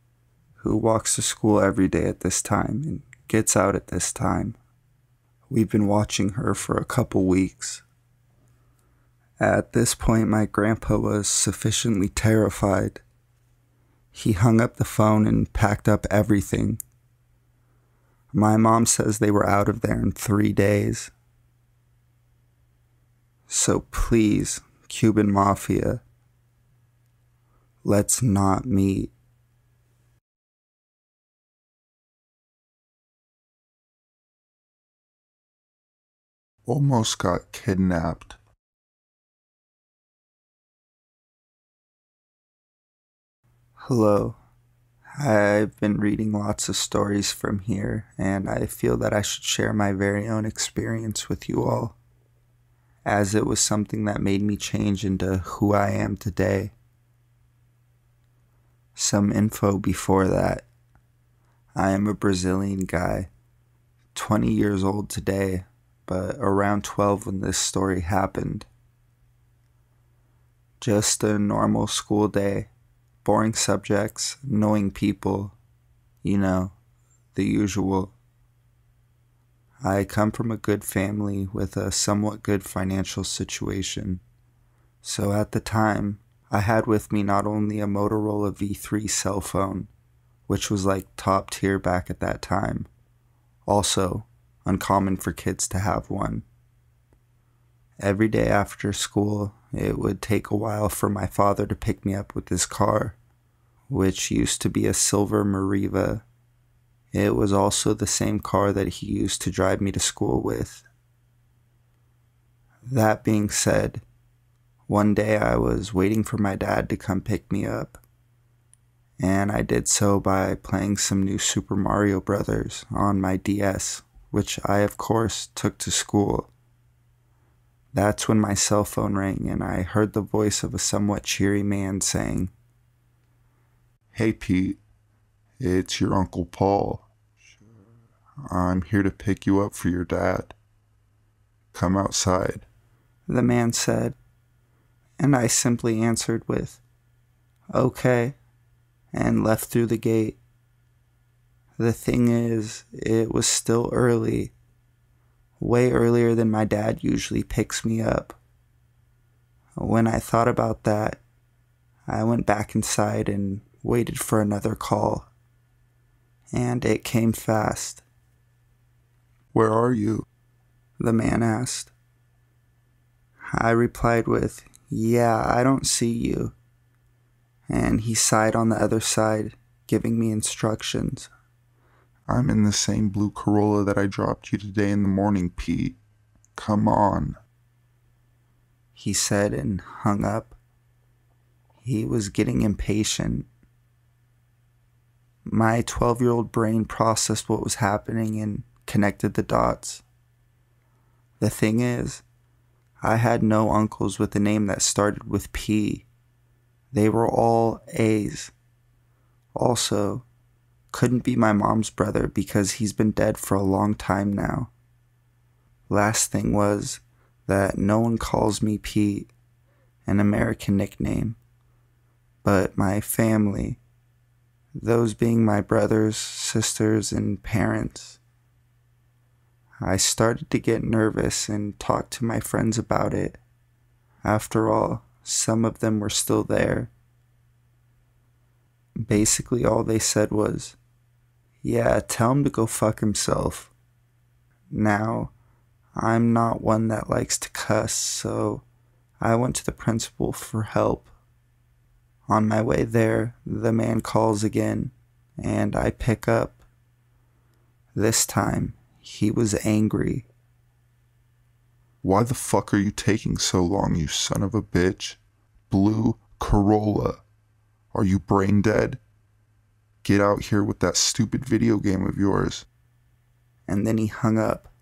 who walks to school every day at this time and gets out at this time. We've been watching her for a couple weeks. At this point, my grandpa was sufficiently terrified. He hung up the phone and packed up everything my mom says they were out of there in three days. So please, Cuban Mafia, let's not meet. Almost got kidnapped. Hello. I've been reading lots of stories from here, and I feel that I should share my very own experience with you all, as it was something that made me change into who I am today. Some info before that. I am a Brazilian guy, 20 years old today, but around 12 when this story happened. Just a normal school day boring subjects, knowing people, you know, the usual. I come from a good family with a somewhat good financial situation. So at the time, I had with me not only a Motorola V3 cell phone, which was like top tier back at that time, also uncommon for kids to have one, Every day after school, it would take a while for my father to pick me up with his car, which used to be a silver Meriva. It was also the same car that he used to drive me to school with. That being said, one day I was waiting for my dad to come pick me up, and I did so by playing some new Super Mario Brothers on my DS, which I, of course, took to school. That's when my cell phone rang and I heard the voice of a somewhat cheery man saying, Hey Pete, it's your Uncle Paul. I'm here to pick you up for your dad. Come outside. The man said, and I simply answered with, Okay, and left through the gate. The thing is, it was still early, way earlier than my dad usually picks me up. When I thought about that, I went back inside and waited for another call. And it came fast. Where are you? The man asked. I replied with, Yeah, I don't see you. And he sighed on the other side, giving me instructions. I'm in the same blue Corolla that I dropped you today in the morning, Pete. Come on. He said and hung up. He was getting impatient. My 12 year old brain processed what was happening and connected the dots. The thing is, I had no uncles with a name that started with P. They were all A's. Also, couldn't be my mom's brother because he's been dead for a long time now. Last thing was that no one calls me Pete, an American nickname, but my family, those being my brothers, sisters, and parents. I started to get nervous and talked to my friends about it. After all, some of them were still there. Basically, all they said was, Yeah, tell him to go fuck himself. Now, I'm not one that likes to cuss, so I went to the principal for help. On my way there, the man calls again, and I pick up. This time, he was angry. Why the fuck are you taking so long, you son of a bitch? Blue Corolla. Are you brain dead? Get out here with that stupid video game of yours. And then he hung up.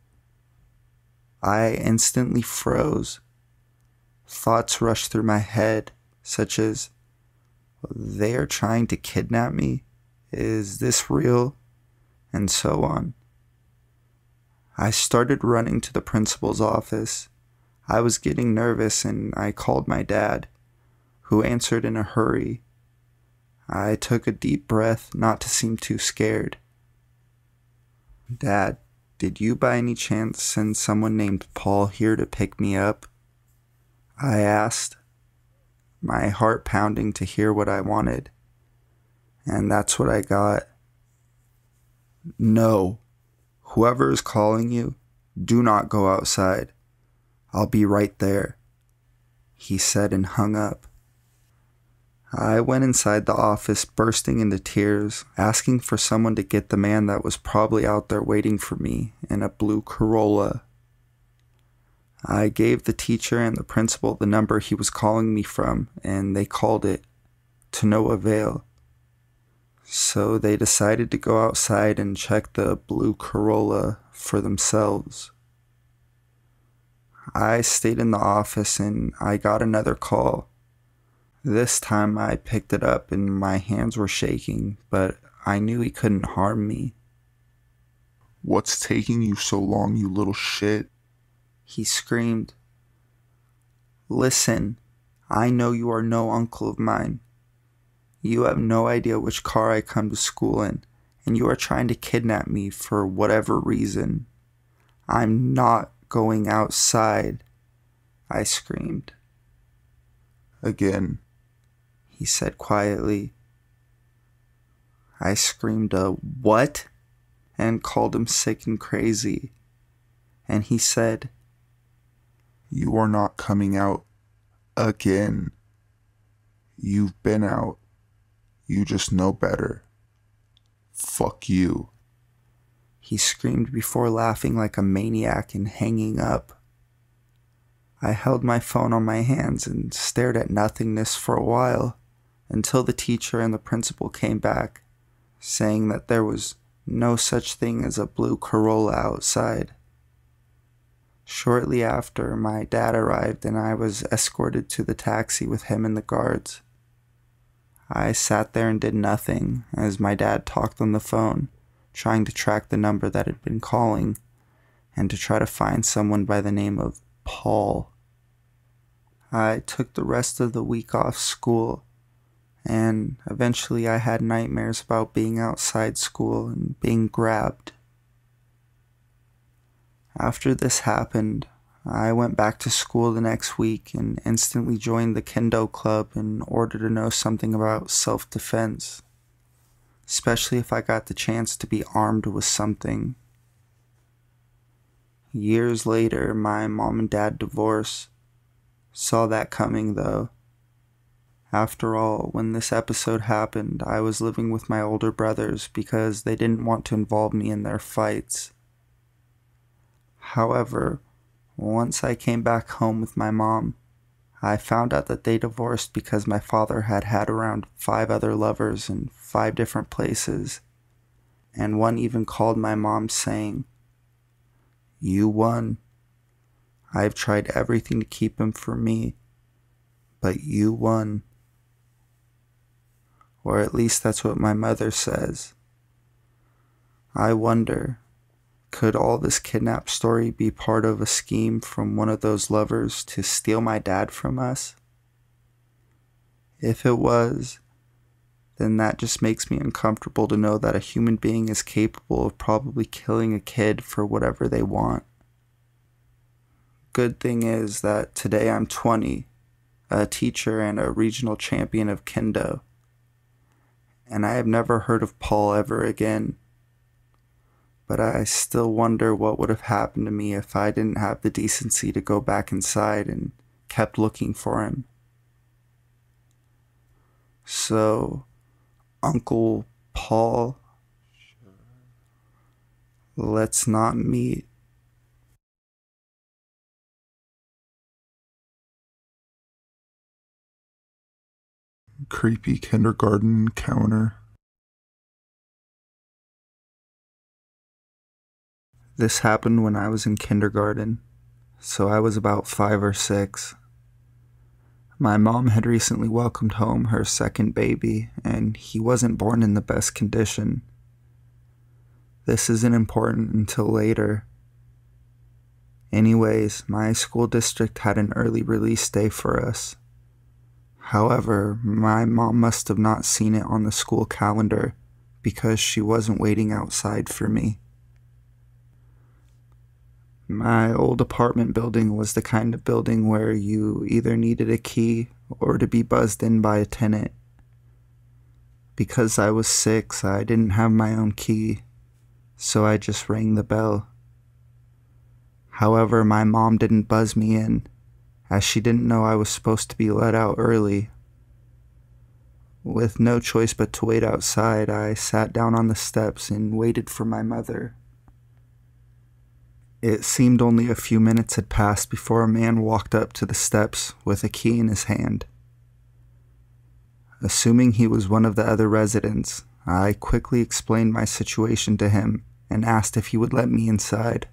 I instantly froze. Thoughts rushed through my head, such as, they are trying to kidnap me? Is this real? And so on. I started running to the principal's office. I was getting nervous and I called my dad, who answered in a hurry. I took a deep breath not to seem too scared. Dad, did you by any chance send someone named Paul here to pick me up? I asked, my heart pounding to hear what I wanted. And that's what I got. No, Whoever is calling you, do not go outside. I'll be right there, he said and hung up. I went inside the office bursting into tears, asking for someone to get the man that was probably out there waiting for me in a blue Corolla. I gave the teacher and the principal the number he was calling me from, and they called it to no avail. So they decided to go outside and check the blue Corolla for themselves. I stayed in the office and I got another call. This time I picked it up and my hands were shaking, but I knew he couldn't harm me. What's taking you so long, you little shit? He screamed. Listen, I know you are no uncle of mine. You have no idea which car I come to school in, and you are trying to kidnap me for whatever reason. I'm not going outside, I screamed. Again, he said quietly. I screamed a what? and called him sick and crazy. And he said, You are not coming out again. You've been out. You just know better. Fuck you. He screamed before laughing like a maniac and hanging up. I held my phone on my hands and stared at nothingness for a while until the teacher and the principal came back, saying that there was no such thing as a blue Corolla outside. Shortly after, my dad arrived and I was escorted to the taxi with him and the guards. I sat there and did nothing as my dad talked on the phone, trying to track the number that had been calling and to try to find someone by the name of Paul. I took the rest of the week off school, and eventually I had nightmares about being outside school and being grabbed. After this happened, I went back to school the next week and instantly joined the Kendo Club in order to know something about self defense, especially if I got the chance to be armed with something. Years later, my mom and dad divorced. Saw that coming though. After all, when this episode happened, I was living with my older brothers because they didn't want to involve me in their fights. However, once I came back home with my mom, I found out that they divorced because my father had had around five other lovers in five different places, and one even called my mom saying, You won. I've tried everything to keep him from me, but you won. Or at least that's what my mother says. I wonder could all this kidnap story be part of a scheme from one of those lovers to steal my dad from us? If it was, then that just makes me uncomfortable to know that a human being is capable of probably killing a kid for whatever they want. Good thing is that today I'm 20, a teacher and a regional champion of kendo, and I have never heard of Paul ever again but I still wonder what would have happened to me if I didn't have the decency to go back inside and kept looking for him. So, Uncle Paul, let's not meet. Creepy kindergarten encounter. This happened when I was in kindergarten, so I was about five or six. My mom had recently welcomed home her second baby, and he wasn't born in the best condition. This isn't important until later. Anyways, my school district had an early release day for us. However, my mom must have not seen it on the school calendar because she wasn't waiting outside for me. My old apartment building was the kind of building where you either needed a key or to be buzzed in by a tenant. Because I was six, I didn't have my own key, so I just rang the bell. However, my mom didn't buzz me in, as she didn't know I was supposed to be let out early. With no choice but to wait outside, I sat down on the steps and waited for my mother. It seemed only a few minutes had passed before a man walked up to the steps with a key in his hand. Assuming he was one of the other residents, I quickly explained my situation to him and asked if he would let me inside.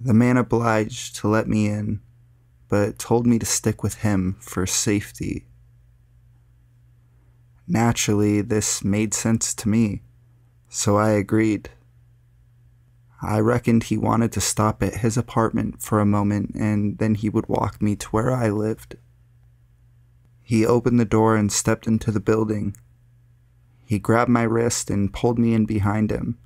The man obliged to let me in, but told me to stick with him for safety. Naturally, this made sense to me, so I agreed. I reckoned he wanted to stop at his apartment for a moment and then he would walk me to where I lived. He opened the door and stepped into the building. He grabbed my wrist and pulled me in behind him.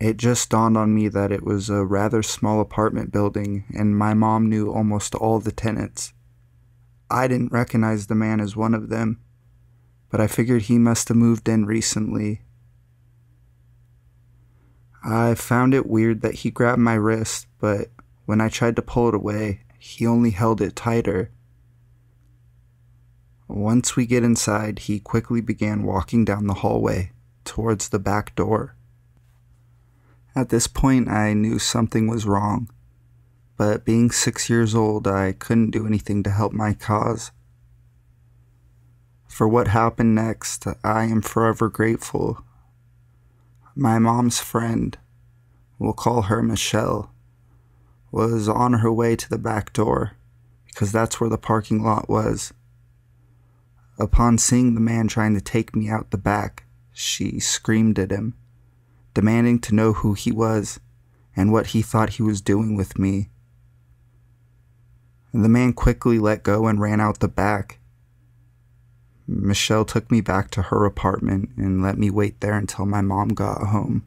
It just dawned on me that it was a rather small apartment building and my mom knew almost all the tenants. I didn't recognize the man as one of them, but I figured he must have moved in recently I found it weird that he grabbed my wrist, but When I tried to pull it away, he only held it tighter. Once we get inside, he quickly began walking down the hallway towards the back door. At this point, I knew something was wrong, but being six years old, I couldn't do anything to help my cause. For what happened next, I am forever grateful. My mom's friend, we'll call her Michelle, was on her way to the back door because that's where the parking lot was. Upon seeing the man trying to take me out the back, she screamed at him, demanding to know who he was and what he thought he was doing with me. The man quickly let go and ran out the back. Michelle took me back to her apartment and let me wait there until my mom got home.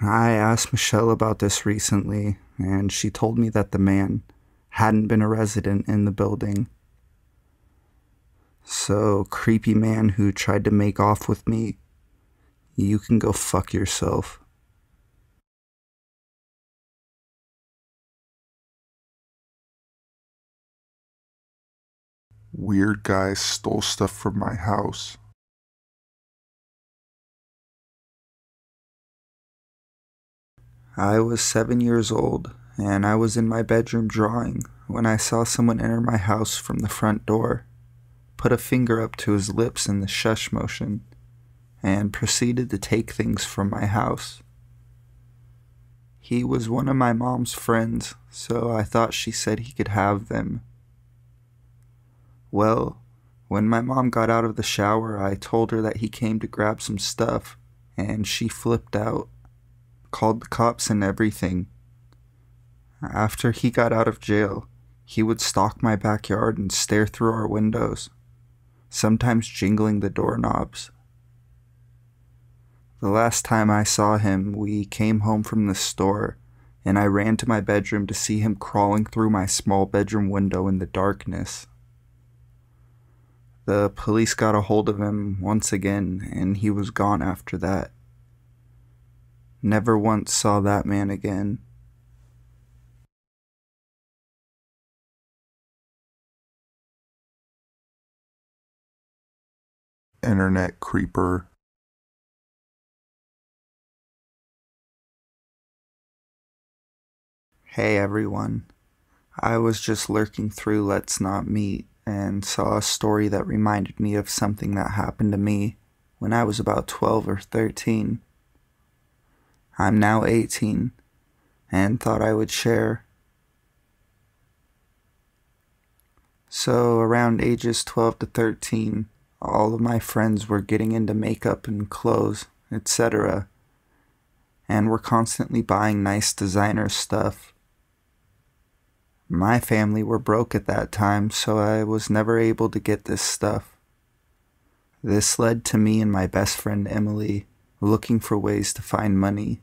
I asked Michelle about this recently, and she told me that the man hadn't been a resident in the building. So, creepy man who tried to make off with me, you can go fuck yourself. Weird guys stole stuff from my house. I was seven years old, and I was in my bedroom drawing when I saw someone enter my house from the front door, put a finger up to his lips in the shush motion, and proceeded to take things from my house. He was one of my mom's friends, so I thought she said he could have them. Well, when my mom got out of the shower, I told her that he came to grab some stuff, and she flipped out called the cops and everything. After he got out of jail, he would stalk my backyard and stare through our windows, sometimes jingling the doorknobs. The last time I saw him, we came home from the store, and I ran to my bedroom to see him crawling through my small bedroom window in the darkness. The police got a hold of him once again, and he was gone after that. Never once saw that man again. Internet creeper. Hey everyone. I was just lurking through Let's Not Meet and saw a story that reminded me of something that happened to me when I was about 12 or 13. I'm now 18 and thought I would share. So, around ages 12 to 13, all of my friends were getting into makeup and clothes, etc., and were constantly buying nice designer stuff. My family were broke at that time, so I was never able to get this stuff. This led to me and my best friend Emily looking for ways to find money.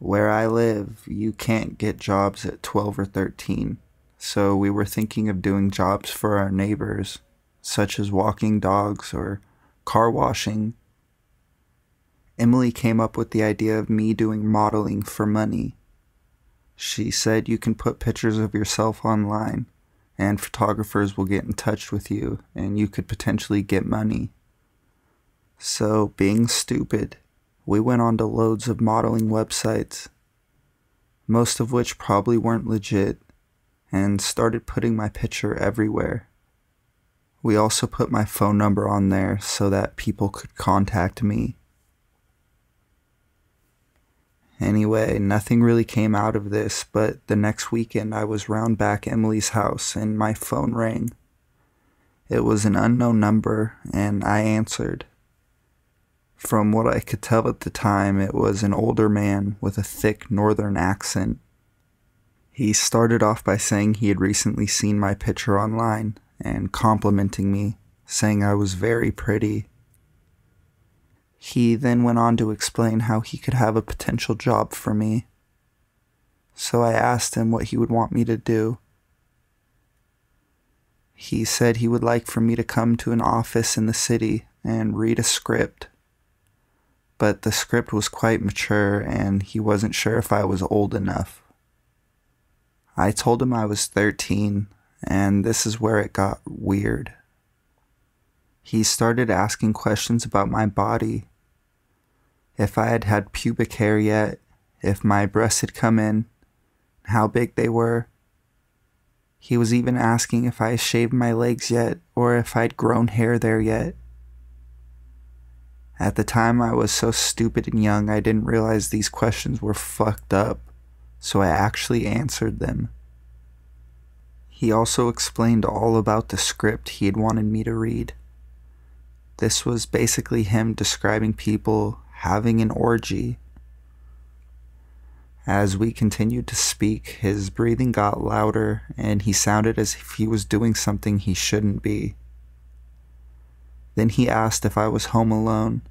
Where I live, you can't get jobs at 12 or 13, so we were thinking of doing jobs for our neighbors, such as walking dogs or car washing. Emily came up with the idea of me doing modeling for money. She said you can put pictures of yourself online, and photographers will get in touch with you, and you could potentially get money. So, being stupid, we went on to loads of modeling websites, most of which probably weren't legit, and started putting my picture everywhere. We also put my phone number on there so that people could contact me. Anyway, nothing really came out of this, but the next weekend I was round back Emily's house and my phone rang. It was an unknown number, and I answered. From what I could tell at the time, it was an older man with a thick northern accent. He started off by saying he had recently seen my picture online and complimenting me, saying I was very pretty. He then went on to explain how he could have a potential job for me. So I asked him what he would want me to do. He said he would like for me to come to an office in the city and read a script but the script was quite mature and he wasn't sure if I was old enough. I told him I was 13, and this is where it got weird. He started asking questions about my body. If I had had pubic hair yet, if my breasts had come in, how big they were. He was even asking if I shaved my legs yet or if I'd grown hair there yet. At the time, I was so stupid and young, I didn't realize these questions were fucked up so I actually answered them. He also explained all about the script he had wanted me to read. This was basically him describing people having an orgy. As we continued to speak, his breathing got louder and he sounded as if he was doing something he shouldn't be. Then he asked if I was home alone.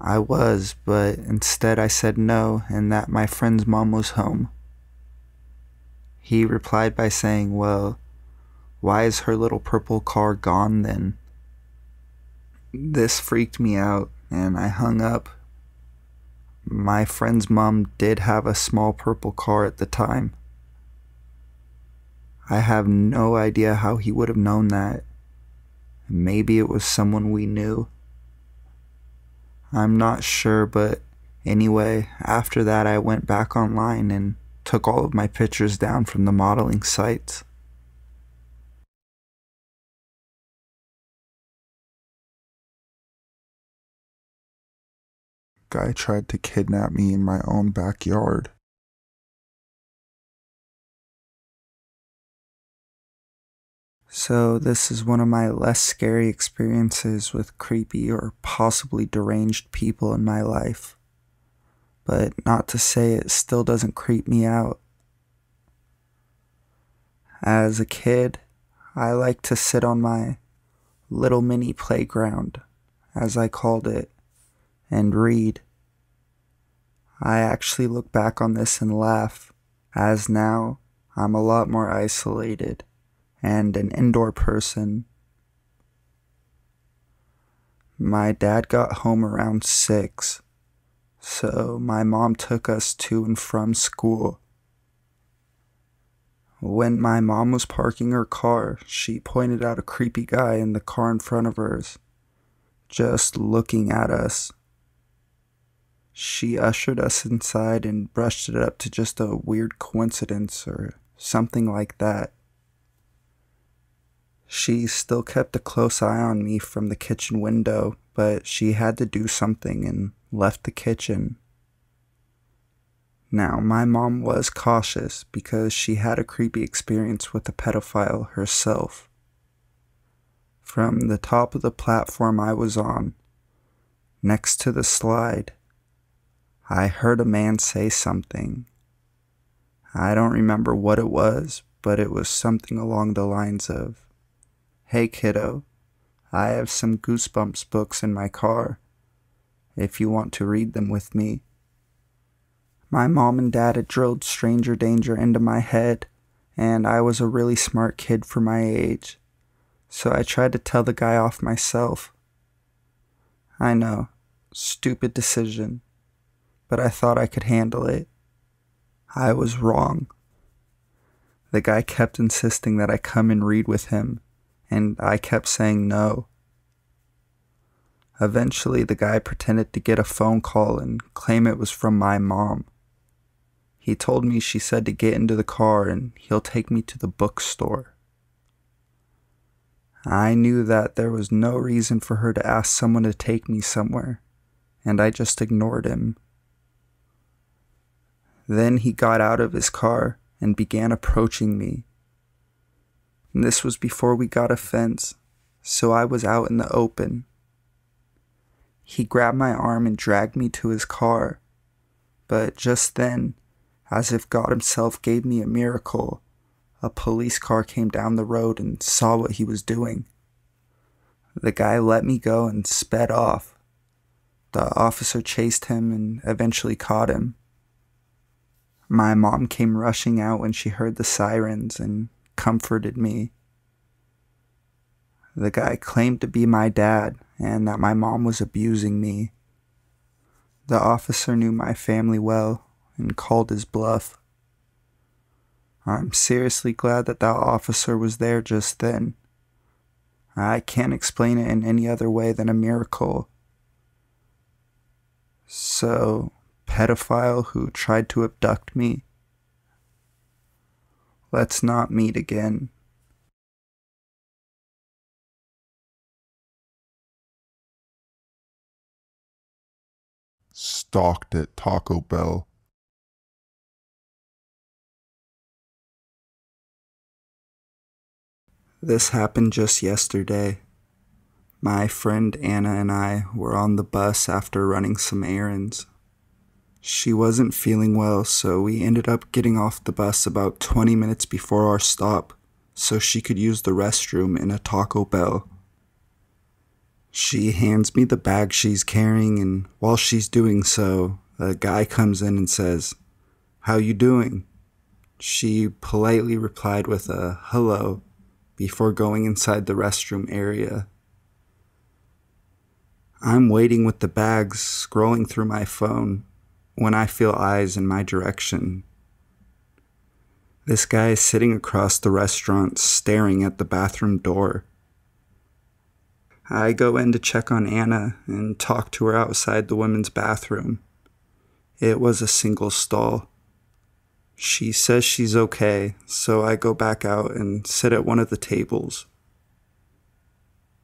I was, but instead I said no and that my friend's mom was home. He replied by saying, Well, why is her little purple car gone then? This freaked me out and I hung up. My friend's mom did have a small purple car at the time. I have no idea how he would have known that. Maybe it was someone we knew. I'm not sure, but anyway, after that, I went back online and took all of my pictures down from the modeling sites. Guy tried to kidnap me in my own backyard. So, this is one of my less scary experiences with creepy or possibly deranged people in my life. But not to say it still doesn't creep me out. As a kid, I liked to sit on my little mini playground, as I called it, and read. I actually look back on this and laugh, as now I'm a lot more isolated and an indoor person. My dad got home around 6, so my mom took us to and from school. When my mom was parking her car, she pointed out a creepy guy in the car in front of hers, just looking at us. She ushered us inside and brushed it up to just a weird coincidence or something like that. She still kept a close eye on me from the kitchen window, but she had to do something and left the kitchen. Now, my mom was cautious because she had a creepy experience with a pedophile herself. From the top of the platform I was on, next to the slide, I heard a man say something. I don't remember what it was, but it was something along the lines of, Hey kiddo, I have some Goosebumps books in my car, if you want to read them with me. My mom and dad had drilled stranger danger into my head, and I was a really smart kid for my age, so I tried to tell the guy off myself. I know, stupid decision, but I thought I could handle it. I was wrong. The guy kept insisting that I come and read with him and I kept saying no. Eventually, the guy pretended to get a phone call and claim it was from my mom. He told me she said to get into the car and he'll take me to the bookstore. I knew that there was no reason for her to ask someone to take me somewhere, and I just ignored him. Then he got out of his car and began approaching me and this was before we got a fence, so I was out in the open. He grabbed my arm and dragged me to his car, but just then, as if God Himself gave me a miracle, a police car came down the road and saw what he was doing. The guy let me go and sped off. The officer chased him and eventually caught him. My mom came rushing out when she heard the sirens and comforted me. The guy claimed to be my dad, and that my mom was abusing me. The officer knew my family well and called his bluff. I'm seriously glad that that officer was there just then. I can't explain it in any other way than a miracle. So, pedophile who tried to abduct me, let's not meet again. Stalked at Taco Bell. This happened just yesterday. My friend Anna and I were on the bus after running some errands. She wasn't feeling well, so we ended up getting off the bus about 20 minutes before our stop so she could use the restroom in a Taco Bell. She hands me the bag she's carrying and while she's doing so, a guy comes in and says, "How you doing?" She politely replied with a hello before going inside the restroom area. I'm waiting with the bags, scrolling through my phone, when I feel eyes in my direction. This guy is sitting across the restaurant, staring at the bathroom door. I go in to check on Anna and talk to her outside the women's bathroom. It was a single stall. She says she's okay, so I go back out and sit at one of the tables.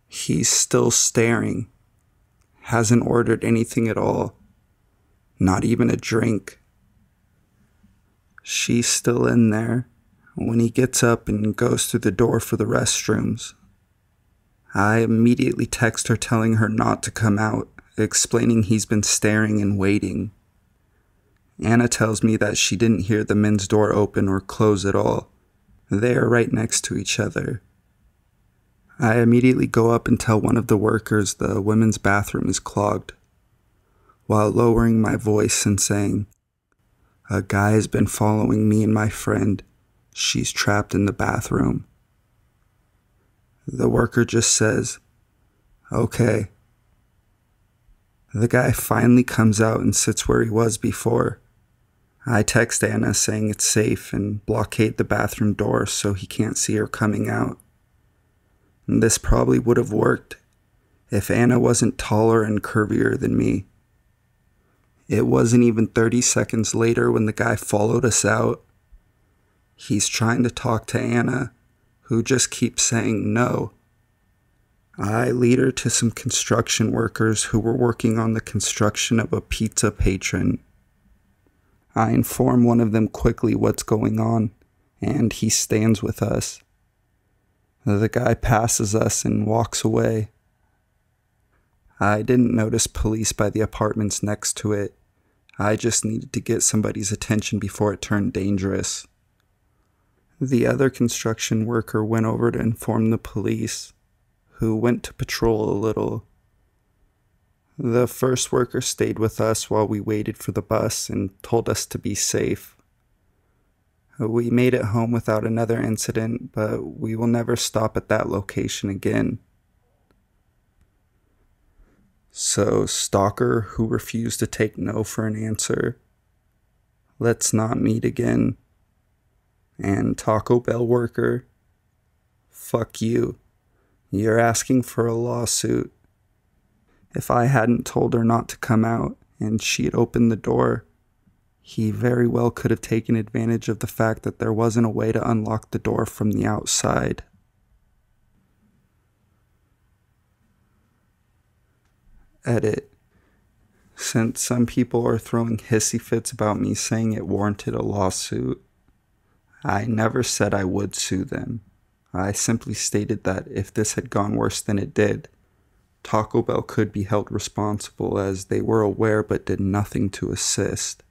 He's still staring, hasn't ordered anything at all, not even a drink. She's still in there when he gets up and goes through the door for the restrooms. I immediately text her telling her not to come out, explaining he's been staring and waiting. Anna tells me that she didn't hear the men's door open or close at all. They are right next to each other. I immediately go up and tell one of the workers the women's bathroom is clogged, while lowering my voice and saying, A guy has been following me and my friend. She's trapped in the bathroom. The worker just says, Okay. The guy finally comes out and sits where he was before. I text Anna saying it's safe and blockade the bathroom door so he can't see her coming out. And this probably would have worked if Anna wasn't taller and curvier than me. It wasn't even 30 seconds later when the guy followed us out. He's trying to talk to Anna, who just keeps saying no. I lead her to some construction workers who were working on the construction of a pizza patron I inform one of them quickly what's going on, and he stands with us. The guy passes us and walks away. I didn't notice police by the apartments next to it. I just needed to get somebody's attention before it turned dangerous. The other construction worker went over to inform the police, who went to patrol a little. The first worker stayed with us while we waited for the bus and told us to be safe. We made it home without another incident, but we will never stop at that location again. So, stalker who refused to take no for an answer, let's not meet again. And Taco Bell worker, fuck you. You're asking for a lawsuit. If I hadn't told her not to come out and she had opened the door, he very well could have taken advantage of the fact that there wasn't a way to unlock the door from the outside. Edit. Since some people are throwing hissy fits about me saying it warranted a lawsuit, I never said I would sue them. I simply stated that if this had gone worse than it did, Taco Bell could be held responsible as they were aware but did nothing to assist.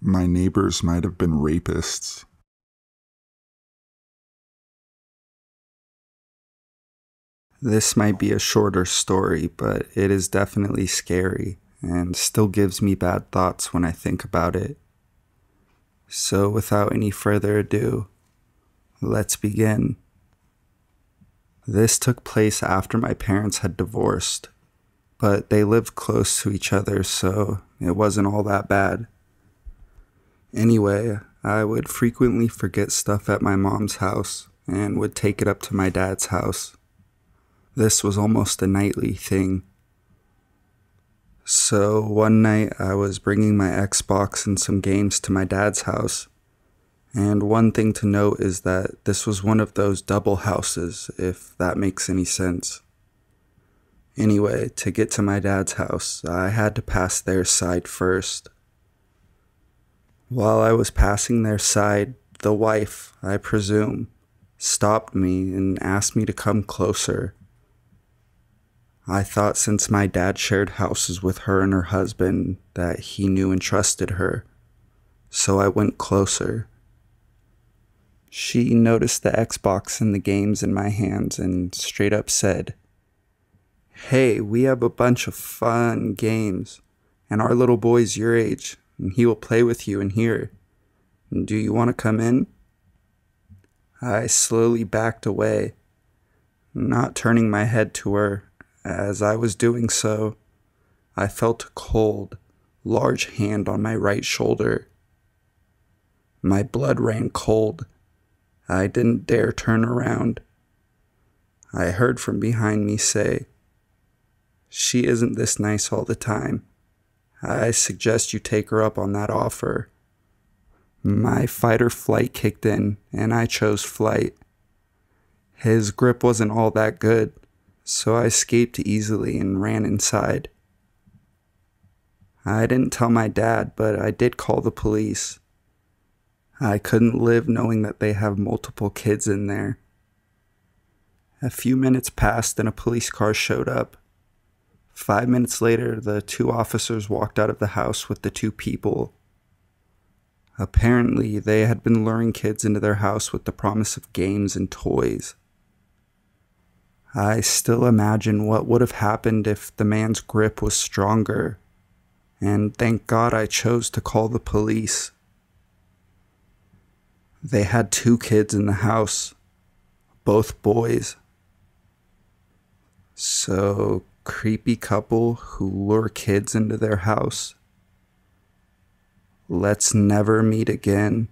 My neighbors might have been rapists. This might be a shorter story, but it is definitely scary and still gives me bad thoughts when I think about it. So, without any further ado, let's begin. This took place after my parents had divorced, but they lived close to each other, so it wasn't all that bad. Anyway, I would frequently forget stuff at my mom's house and would take it up to my dad's house. This was almost a nightly thing. So one night I was bringing my Xbox and some games to my dad's house. And one thing to note is that this was one of those double houses, if that makes any sense. Anyway, to get to my dad's house, I had to pass their side first. While I was passing their side, the wife, I presume, stopped me and asked me to come closer. I thought since my dad shared houses with her and her husband that he knew and trusted her, so I went closer. She noticed the Xbox and the games in my hands and straight up said, Hey, we have a bunch of fun games, and our little boy's your age, and he will play with you in here. Do you want to come in? I slowly backed away, not turning my head to her as I was doing so, I felt a cold, large hand on my right shoulder. My blood ran cold. I didn't dare turn around. I heard from behind me say, She isn't this nice all the time. I suggest you take her up on that offer. My fight or flight kicked in, and I chose flight. His grip wasn't all that good, so I escaped easily and ran inside. I didn't tell my dad, but I did call the police. I couldn't live knowing that they have multiple kids in there. A few minutes passed and a police car showed up. Five minutes later, the two officers walked out of the house with the two people. Apparently, they had been luring kids into their house with the promise of games and toys. I still imagine what would have happened if the man's grip was stronger, and thank God I chose to call the police. They had two kids in the house, both boys. So, creepy couple who lure kids into their house. Let's never meet again.